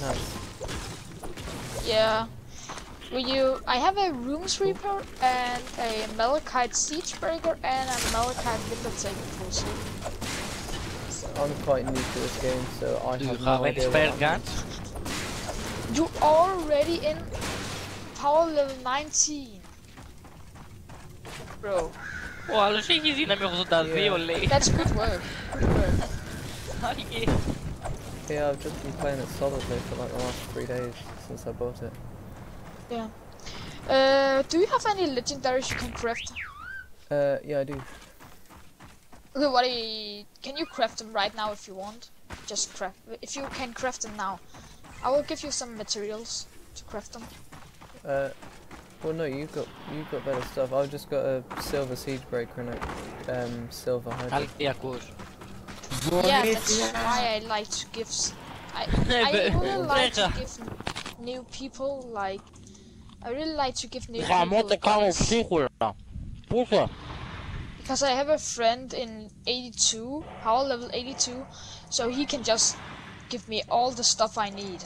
Nice. Yeah. Will you? I have a room sweeper and a malachite siege breaker and a malachite bibliotheke pulse. I'm quite new to this game, so I Do you have have no any idea spare what guns? You already in power level 19. Bro, Ο άλλος έχει δύναμη 82 λέει. that's good work. Good work. Άρηκε. Yeah, I've just been playing it solidly for like the last three days since I bought it. Yeah. Uh, do you have any legendaries you can craft? Uh, yeah, I do. Okay, what? I- Can you craft them right now if you want? Just craft. If you can craft them now, I will give you some materials to craft them. Uh, well, no, you got you got better stuff. I've just got a silver siege breaker and a um, silver Hydra. Yeah, that's why I like to give. I, I really like to give new people like. I really like to give new people. Because I have a friend in 82, power level 82, so he can just give me all the stuff I need.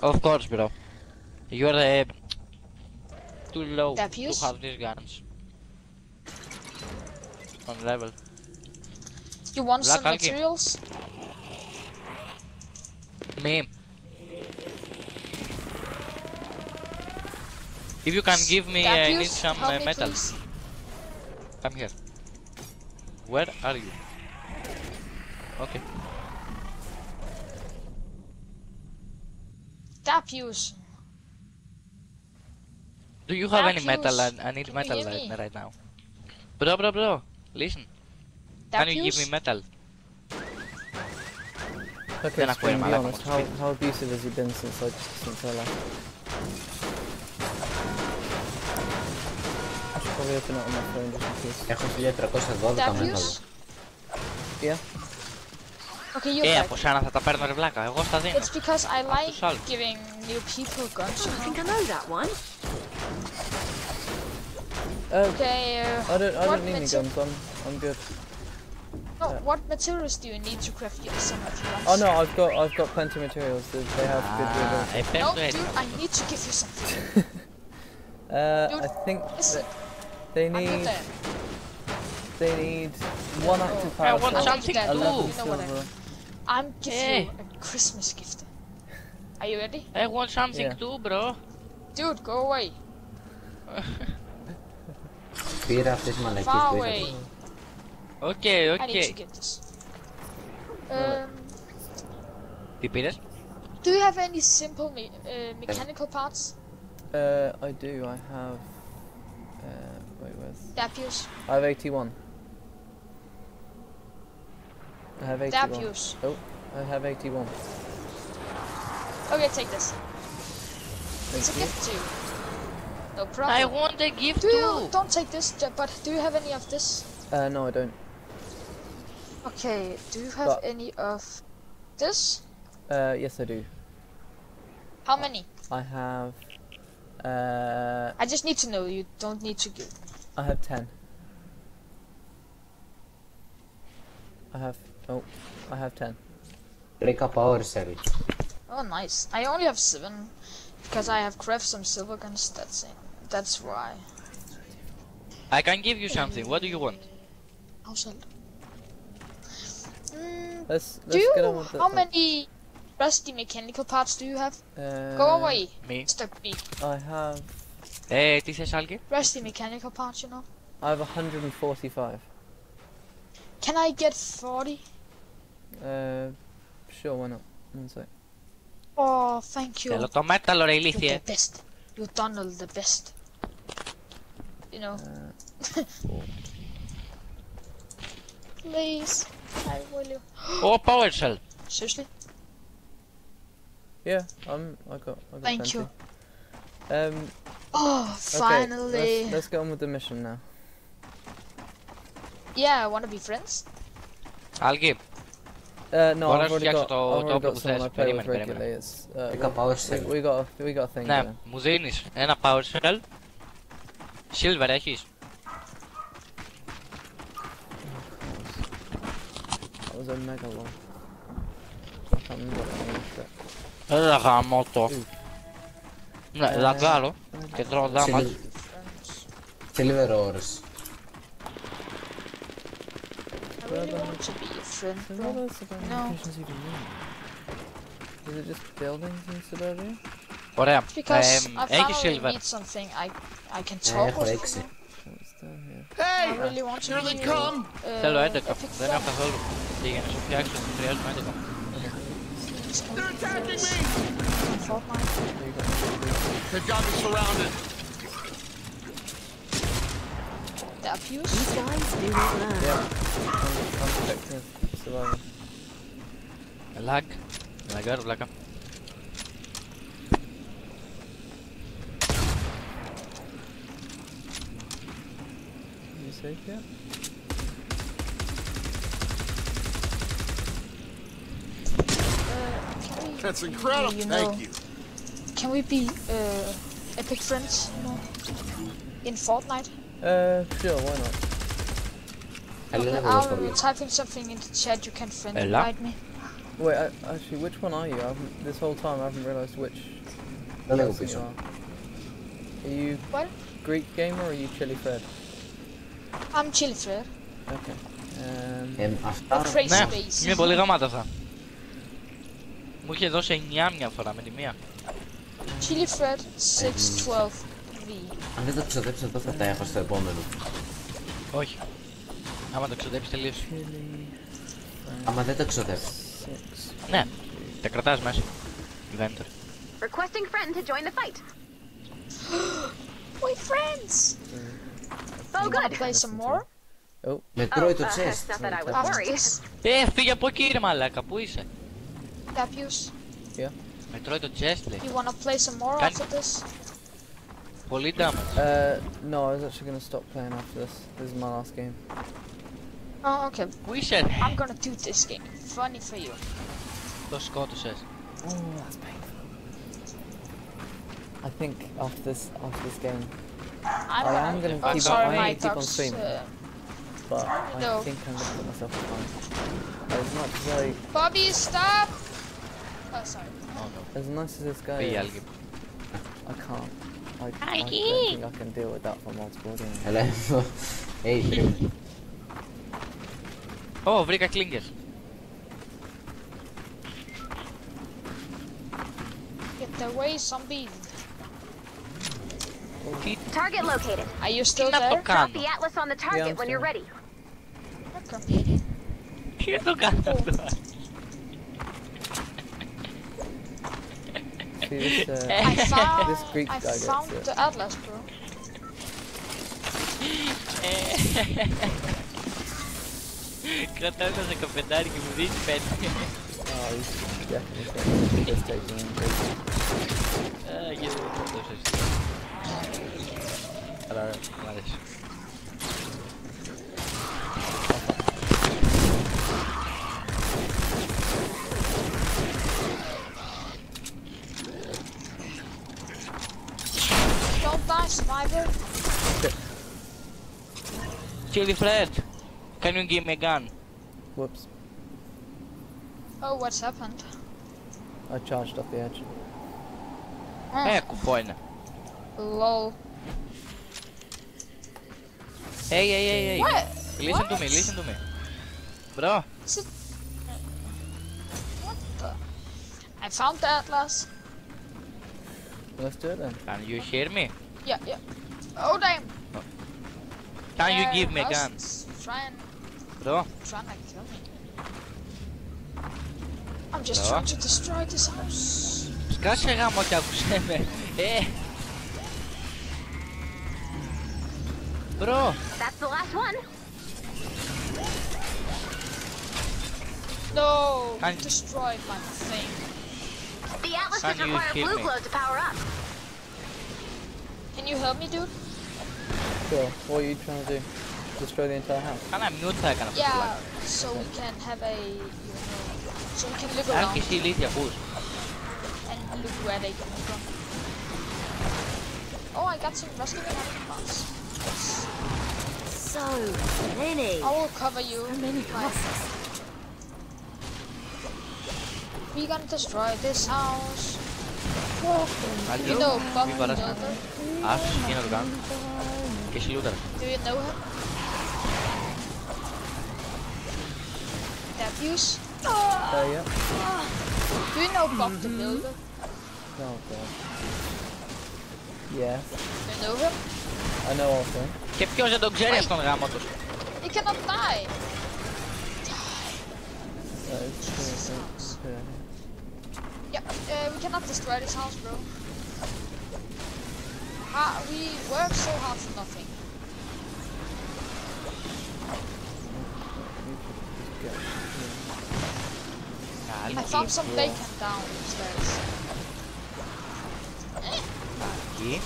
Of course bro. You're uh, too low to have these guns. On level. You want Black some materials? Me. If you can give me, uh, I need some uh, me, metal. please. Come here. Where are you? Okay. Dapius. Do you have any Dapius, metal? I, I need can you metal hear right, me? right now. Bro, bro, bro. Listen. Can you give me Dapius? metal? Okay, Then I Spring, quit be my honest, how, laptop. how abusive has he been since I, since I left? I should probably open it on my phone just in case. Έχω 1312 μέθοδο. Dapius? Yeah? Okay, you're Ε, back. από σένα θα τα παίρνω ρε βλάκα. Εγώ στα δίνω. It's because I like solve. giving new people guns. You I think know? I know that one. Uh, Okay, uh, I don't, I what don't need any mater- guns, I'm, I'm good. no, what materials do you need to craft your some of your guns? Oh no, I've got, I've got plenty of materials, they they have good Ah, durability. ε, πες No, το έτσι. dude, I need to give you something. Uh, Dude, I think listen, that they I'm good need, there. They need one active power. I want something too. I'm getting you a Christmas gift. Are you ready? I want something yeah. too, bro. Dude, go away. Speed up this man like Far. Away. Okay, okay. I need to get this. Um, Repeat Do you have any simple me uh, mechanical parts? Uh, I do. I have. Uh, wait, where's? Dapius. I have 81. I have 81. Dapius. Oh, I have 81. Okay, take this. It's a gift to you. No problem. I want a gift Do you too. don't take this, but do you have any of this? Uh, no, I don't. Okay. Do you have But- any of this? Uh, yes, I do. How many? I have, uh, I just need to know. You don't need to give. I have 10. I have, oh, I have 10. Βρήκα power cell. Oh, nice. I only have seven because I have crafted some silver guns. That's it. That's why. I can give you something. What do you want? Household. Mm, Let's, do let's you? get on with the, How many rusty mechanical parts do you have? Uh, Go away, Me. Mr. B. I have, Ε, τι θες Άλκη? Rusty mechanical parts, you know. I have 145. Can I get 40? Uh, sure, why not? One sec. Oh, thank you. Te lo tomaste allora Ilicia. You're the best. You tunnel the best. You know. Uh, Please, I will. oh, power shell. Seriously? Yeah, I'm. I got. I got thank 20. you. Um. Oh, finally. Okay, let's, let's get on with the mission now. Yeah, I wanna be friends. I'll give. Uh, no, Μπορώ να I've σου already φτιάξω got, το- I've το already όπλο got που someone θες. I play with Περίμενε, regularly. περίμενε. It's, uh, Βρήκα we, power we, cell. we got, a, we got a thing ναι, going. μου δίνεις ένα power cell. Silver έχεις. That was a mega one. I can't remember what that was, but- Έλα γαμώ το. Ναι, λαγκάρω και τρώω damage. Silver- Silver ores. I really want to be So what else no. Is it just buildings in Suburbia? What up? Because um, I finally need something I I can talk yeah, oh, with. Hey! I really want to really come. Uh, Selv er det kom. Hold. They're attacking me! They've got me surrounded. These guys do not. Yeah. السبايا الهاك انا That's incredible. You know, Thank you. Can we be uh, epic friends you know, in Fortnite? Uh, sure. Why not? Καλή να βγω στο I'm βιβλίο. typing something in the chat. You can friend Ella? invite me. Wait, I, actually, which one are you? I haven't, this whole time I haven't realised which Δεν λέγω person you πίσω. are. Are you What? Greek gamer or are you Chili Fred? I'm Chili Fred. Okay. Um, Ε, αυτά Crazy Ναι, Base. είναι πολύ γαμάτα αυτά. Μου είχε δώσει 9 μια φορά με τη μία. Chili Fred 612V. αν δεν τα ξοδέψω εδώ θα τα έχω στο επόμενο. Όχι. Άμα το ξοδέψεις τελείωσε. Άμα δεν τα ξοδέψω. six. Ναι, τα κρατάς μέσα. Inventory. Requesting friend to join the fight. We're friends. Oh, You wanna good. play some more? Oh. Με τρώει το uh, chest. not that I was After worried. this. Ε, φύγε από εκεί ρε μαλάκα, πού είσαι. Dapius, Yeah. Με τρώει το chest λέει. you wanna play some more Can- after this? Πολύ damage. Uh, no, I was actually gonna stop playing after this. This is my last game. Oh, okay. We said. I'm gonna do this game. Funny for you. Those Scottish. Oh, that's painful. I think after this after this game, I'm I am gonna I'm keep, sorry, on, I keep on stream. Uh, but I no. think I'm gonna put myself on. As much as I. Bobby, stop! Oh, sorry. Oh, no. As nice as this guy is, I can't. I, I, don't think I can deal with that for multiple games. Hello. hey. Ω, βρήκα κλίνγκες. Get away, zombie. Target located. Are you still να το there? Drop κάνω. the atlas on the target I'm when you're still. ready. Okay. Τι να το κάνω αυτό. See this, uh, I found, this Greek I guy gets found it. the atlas, bro. Cantar com essa cafetária que bonito, velho. Ah, isso definitely is taking break. Ah, yes, we'll put those as Hello, Manish. Don't bash, Survivor! Chili Fred! Can you give me a gun? Whoops. Oh, what's happened? I charged up the edge. Mm. Ecco, boina. Lol. Hey, hey, hey, hey. What? Listen what? to me, listen to me. Bro. It... What the? I found the atlas. Let's do it then. Can you hear me? Yeah, yeah. Oh, damn. Oh. Can yeah, you give me a gun? Try and Bro. I'm trying to kill. I'm just Bro. trying to destroy this house. Skacze ramo tak użymy. Eh. Bro. That's the last one. No! Can you destroyed my thing. The atlases require blue glow to power up. Can you help me, dude? Sure. What are you trying to do? destroy the entire house. Can I mute her? Yeah, so we can have a, you know, so we can look around. And look where they come from. Oh, I got some rescue animals. So many. I will cover you. How many bosses. We gonna destroy this house. You know, fuck. Ash, you know the gun. Do you know her? use? Uh, yeah. Do you know Buck mm -hmm. the Builder? No, God. Yeah. You know him? I know of him. Ik heb keuze dat ook Jerry kan Ik cannot die! Die! Yeah, uh, we cannot destroy this house, bro. Ha we work so hard for nothing. I found some Yeah. bacon downstairs. εκεί,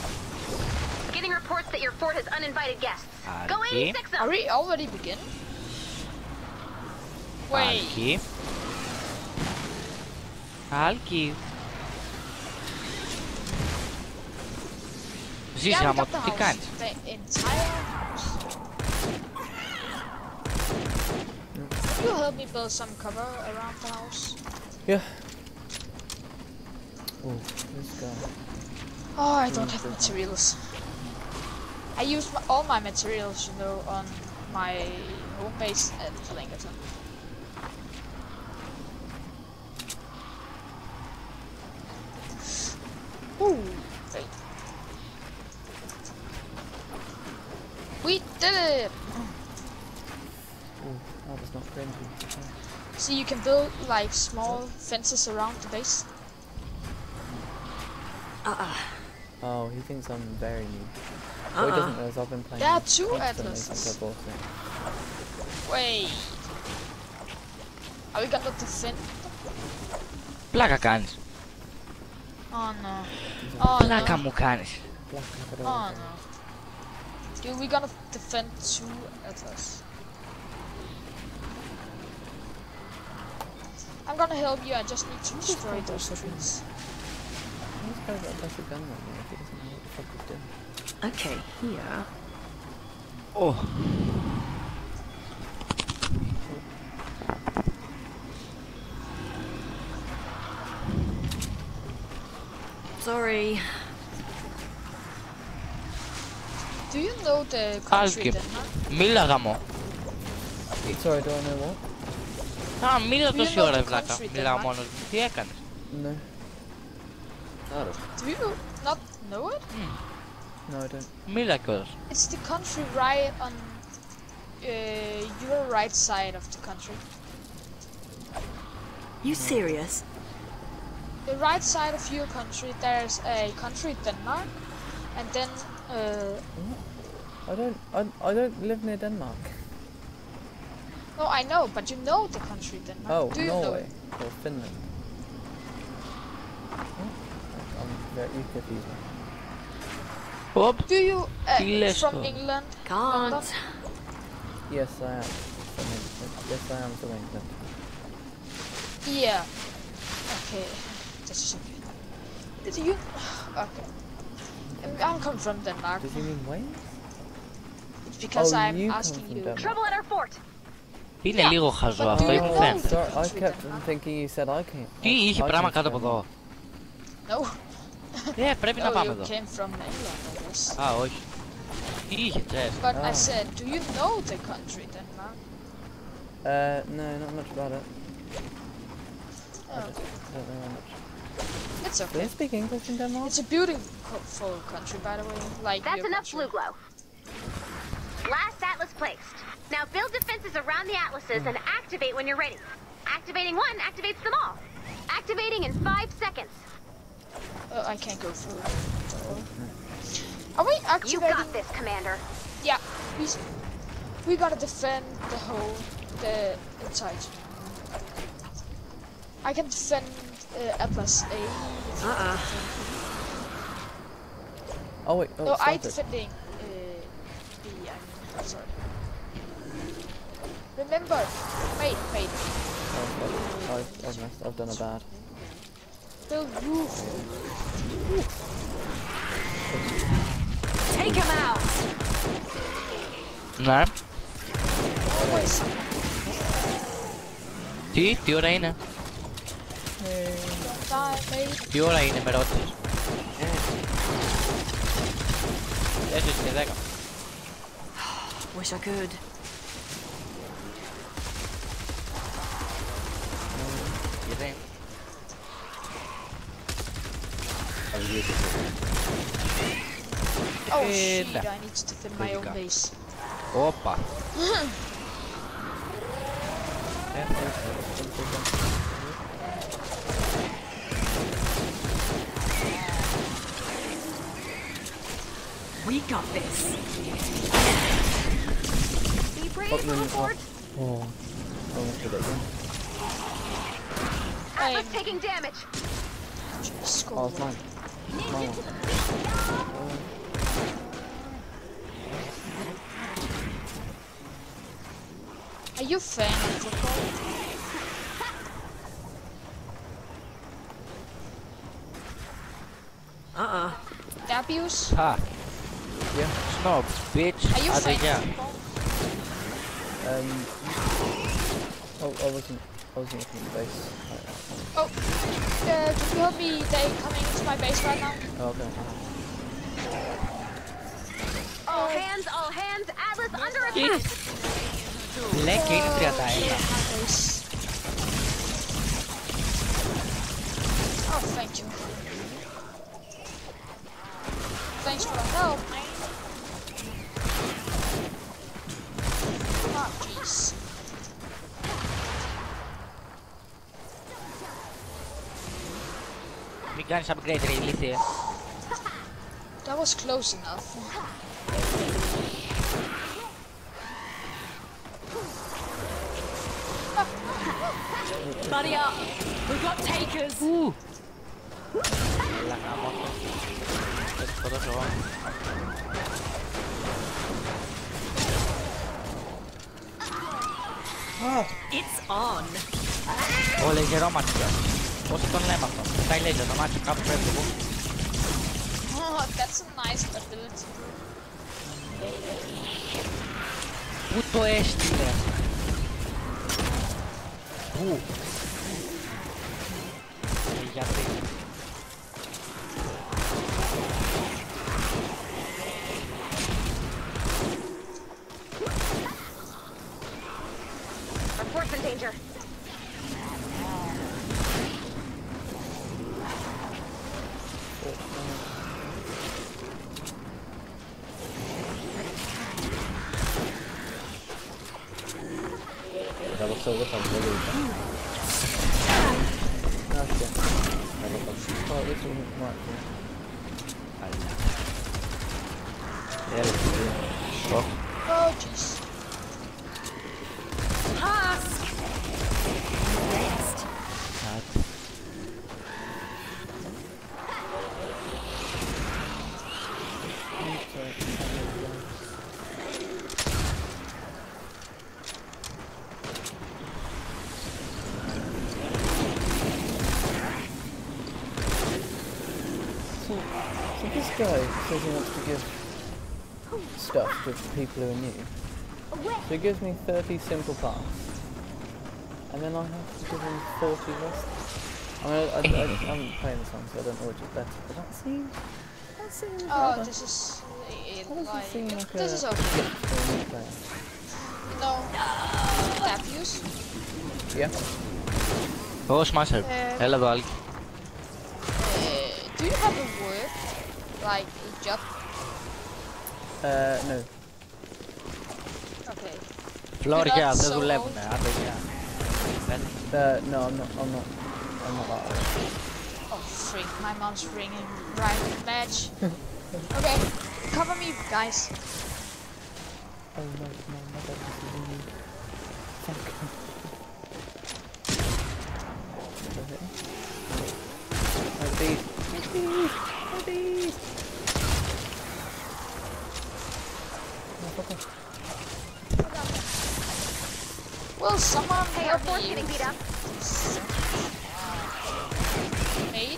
Getting reports that your fort has uninvited guests. Go εκεί, 86 them. Are we already beginning? Wait, εκεί. Άλκη. Ζεις yeah, we γάμο got του, the τι house. κάνεις. you help me build some cover around the house? Yeah. Oh, this guy. Oh, I don't have materials. I use my, all my materials, you know, on my home base at Lingerton. Ooh, wait. We did it! Oh, that's not friendly. See, you can build like small fences around the base. Uh -uh. Oh, he thinks I'm very new. Uh -uh. doesn't know, I've been playing. There are two atlases. Wait. Are we gonna defend? Plaga cans. Oh no. Oh Plaga no. mucans. Oh no. Dude, we gonna defend two atlas. I'm gonna help you, I just need to destroy those trees. Got a gun if he doesn't know what the fuck he's doing. Okay, here. Oh. Sorry. Do you know the country Denmark? Milagamo. Sorry, do I know what? Α, μίλα Do you τόση know ώρα the ρε βλάκα. country Μιλάω Denmark? μόνος μου. Τι έκανες. No. Do you not know it? No, I don't. Μίλα κιόλας. It's the country right on uh, your right side of the country. You serious? The right side of your country, there's a country Denmark, and then uh, I don't. I, I don't live near Denmark. No, I know, but you know the country Denmark. Oh, Do Norway. Or Finland. I'm very confused. Bob? Do you uh, from England? Can't. Yes, I am. From England. Yes, I am from England. Yeah. Okay. Just checking. Did you? Okay. I'm coming from Denmark. Did you mean Wales? Because oh, I'm asking you. Denmark. Trouble at our fort. Είναι λίγο χαζό αυτό, do you ή μου know- φαίνεται. Sorry, I Country kept Denmark. thinking you said I came. Τι I- είχε I πράγμα came κάτω from από εδώ. No. Ε, πρέπει να Oh, πάμε you εδώ. came from England, I guess. Α, όχι. Τι είχε, τσες. But I Ah. said, do you know the country Denmark? Uh, no, not much about it. Oh, I don't know much. it's Do okay. they speak English in Denmark? It's a beautiful country, by the way. Like That's your enough country. blue glow. Last atlas placed. Now build defenses around the atlases and activate when you're ready. Activating one activates them all. Activating in five seconds. Uh, I can't go through. Are we You activating? got this, Commander. Yeah, we we gotta defend the whole the inside. I can defend uh, Atlas A. Uh-uh. Oh wait, oh, no, I started. defending uh, B. I'm Remember! Wait, wait. Oh, I've. I've done a bad. The roof! Take him out! No. Always. Sì, ti ora in. Ti ora in, però. Eh. Adesso ti leggo. Wish I could. Oh shit, I need to defend my own base. Opa! we got this! Great teleport! Oh, oh, much did it taking damage. Oh, it's mine. Oh. Are you fans Uh-uh. Dabius? Ha. Yeah, snobs, bitch. Are you I yeah. Um, oh, I wasn't. I wasn't looking at the base. Oh, uh, can you help me? They coming to my base right now. Oh, okay. All hands, all hands, Atlas under attack. Black oh, yeah. आता है Oh, thank you. Thanks for the help. Johnny's upgrade really here. That was close enough. Buddy up! We got takers! Ooh! It's on! Oh, le hicieron marcha. Vos son la mató. Leitä no match up revivu. Oh, that's a nice ability. Puto estile. Puu. Ei jätti. Reinforcement guy says he wants to give stuff to people who are new. So he gives me 30 simple parts. And then I have to give him 40 lessons. I mean, I, I, I, I'm playing this one, so I don't know which is better, but that seems... That seems oh, this is... It, like. This is okay. No, know, uh. Yeah. Boss. Uh, Hello, Valk. Uh, do you have a word? Like, his job? Uh, no. Okay. Florica, there's so 11. I think, yeah. Uh, no, I'm not, I'm not, I'm not that old. Oh, freak, my mom's ringing right match. okay, cover me, guys. Oh no, my mother is ringing. Thank you. Beep. Beep. Beep. motherfucker. Will someone hey, help me? getting beat up. Hey,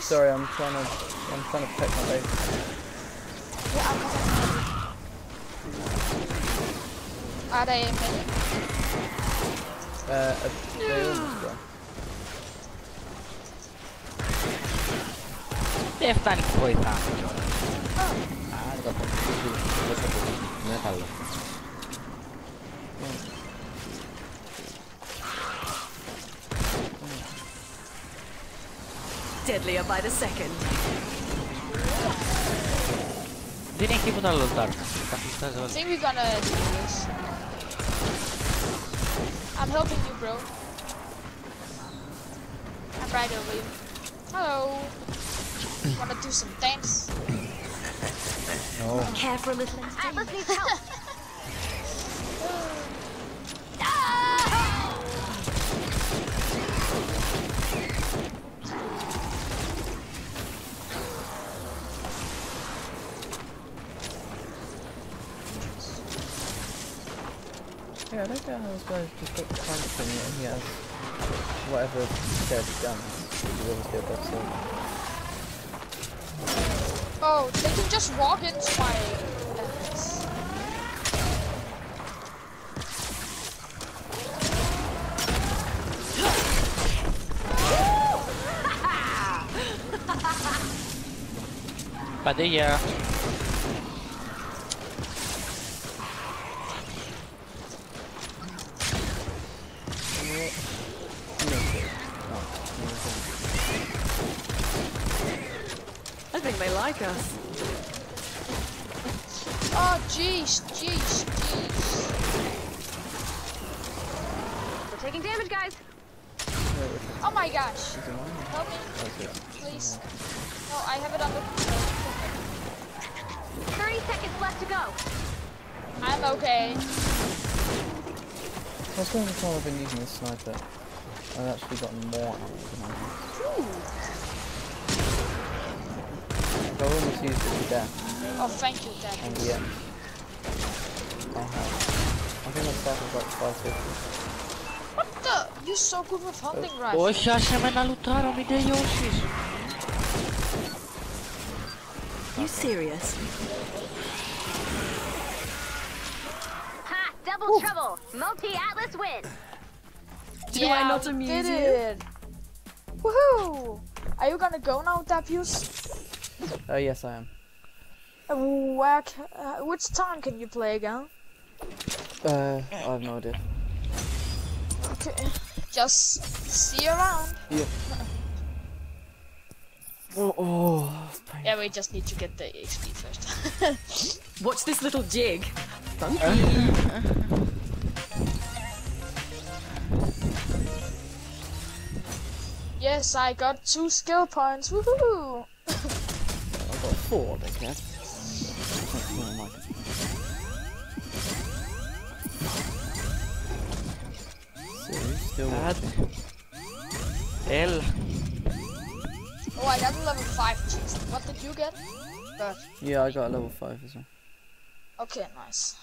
Sorry, I'm trying to, I'm trying to pick my way. Yeah, I'll come Are they? Uh, a, they. They're that. Oh. Deadlier by the second. Direi che. I think we're gonna do this. I'm helping you, bro. I'm right over you. Hello. Wanna do some dance? No. Care for a little Atlas needs help. Ah! Yeah, I don't get how this guy's just got cramping and he has whatever said guns. Which is obviously a best thing. Oh, they can just walk into my entrance. Padilla. I think they like us. Oh, jeez, jeez, jeez. We're taking damage, guys. Oh my gosh. Help me, please. No, I have it under control. 30 seconds left to go. I'm okay. I was going to time I've been using this sniper. I've actually gotten more ammo than I have. I've almost used it to death. Oh, thank you, Dad. And yet, I have. I think I started with like 550. What the? You're so good with hunting Oh, rifles. Όχι, άσε με να λουτράρω, μην τελειώσεις. You serious? Ha! Double trouble. Multi-Atlas win. Do yeah, I not we amuse did you? it. Woohoo! Are you gonna go now, Dapius? Oh yes, I am. Uh, Where, uh, which time can you play again? Uh, I have no idea. Okay. Just see you around. Yep. Oh, oh. Yeah, we just need to get the HP first. Watch this little jig. Funky. yes, I got two skill points. Woohoo! four I guess. left. Still Bad. L. Oh, I got a level 5 chest. What did you get? That. Yeah, I got a level 5 as well. Okay, nice.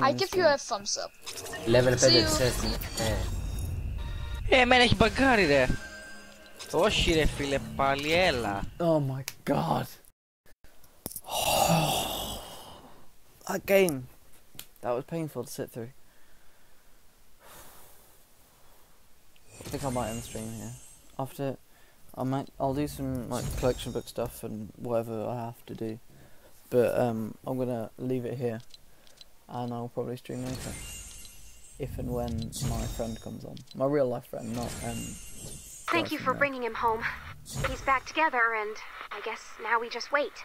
I give you a thumbs up. Level 5 Hey, Yeah, man, ich baggari there. Όχι ρε φίλε, πάλι έλα. Oh my god. that game. That was painful to sit through. I think I might end the stream here. After, I might, I'll do some like collection book stuff and whatever I have to do. But um, I'm gonna leave it here, and I'll probably stream later. If and when my friend comes on, my real life friend, not um. Thank you for there. bringing him home. He's back together, and I guess now we just wait.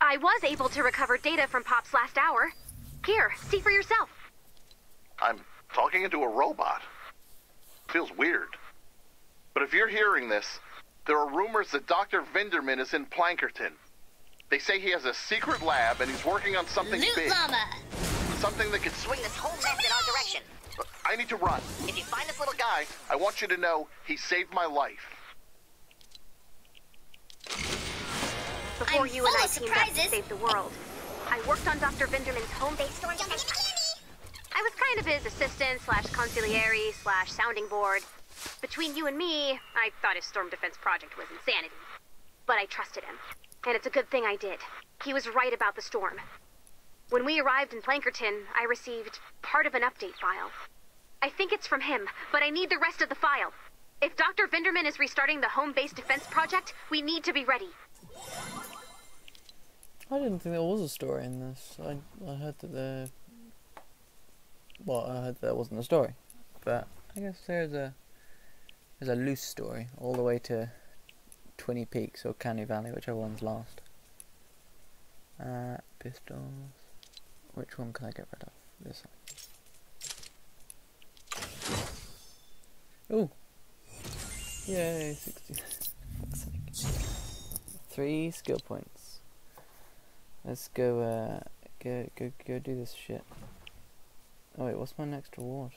I was able to recover data from Pop's last hour. Here, see for yourself. I'm talking into a robot. Feels weird. But if you're hearing this, there are rumors that Dr. Vinderman is in Plankerton. They say he has a secret lab and he's working on something Loot big. Llama. Something that could Swing this whole mess in our direction. I need to run. If you find this little Guy, I want you to know he saved my life. Before I'm you and I of teamed up to save the world, I worked on Dr. Vinderman's home base storm defense. I was kind of his assistant slash consigliere slash sounding board. Between you and me, I thought his storm defense project was insanity. But I trusted him. And it's a good thing I did. He was right about the storm. When we arrived in Plankerton, I received part of an update file. I think it's from him, but I need the rest of the file. If Dr. Vinderman is restarting the home base defense project, we need to be ready. I didn't think there was a story in this. I I heard that there. Well, I heard there wasn't a story, but I guess there's a there's a loose story all the way to Twine Peaks or Canny Valley, whichever one's last. Uh, pistols. Which one can I get rid of? This one. Ooh. Yay, 60. Fuck's sake. Three skill points. Let's go, uh, go, go, go do this shit. Oh wait, what's my next reward?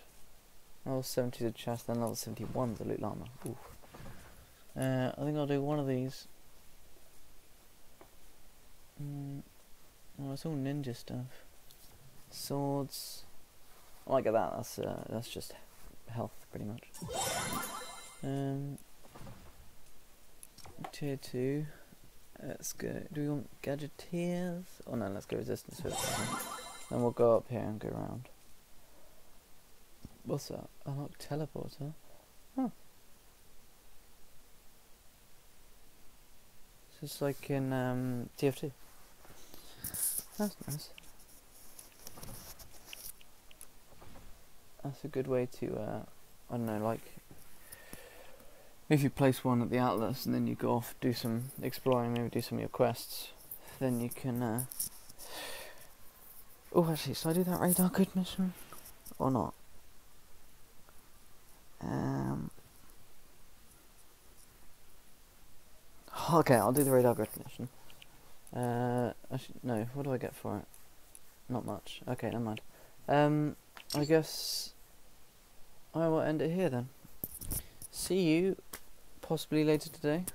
Level 70 is chest, then level 71 is loot llama. Ooh. Uh, I think I'll do one of these. Mm, oh, it's all ninja stuff. Swords. I get that. That's uh, that's just health, pretty much. Um, tier two. Let's go. Do we want gadgeteers? Oh no, let's go resistance first. Then we'll go up here and go around. What's that? Unlock teleporter. Huh. It's just like in um, TF2. That's nice. That's a good way to, uh, I don't know, like, if you place one at the Atlas and then you go off, do some exploring, maybe do some of your quests, then you can, uh... Oh, actually, should I do that radar grid mission? Or not? Um... Okay, I'll do the radar mission. Uh, actually, no. What do I get for it? Not much. Okay, never mind. Um, I guess I will end it here then. See you possibly later today.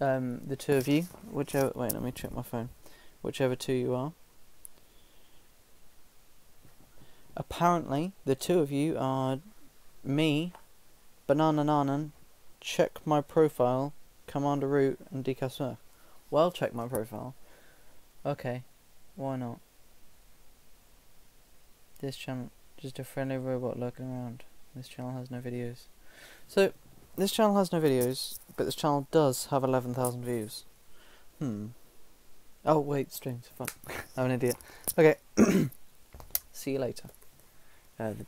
Um, the two of you, whichever. Wait, let me check my phone. Whichever two you are. Apparently, the two of you are me, Banana Nanan, check my profile, Commander Root, and Decaf Smurf. Well, check my profile. Okay, why not? This channel, just a friendly robot lurking around. This channel has no videos. So, this channel has no videos, but this channel does have 11,000 views. Hmm. Oh, wait, streams. I'm an idiot. Okay. See you later. Uh, the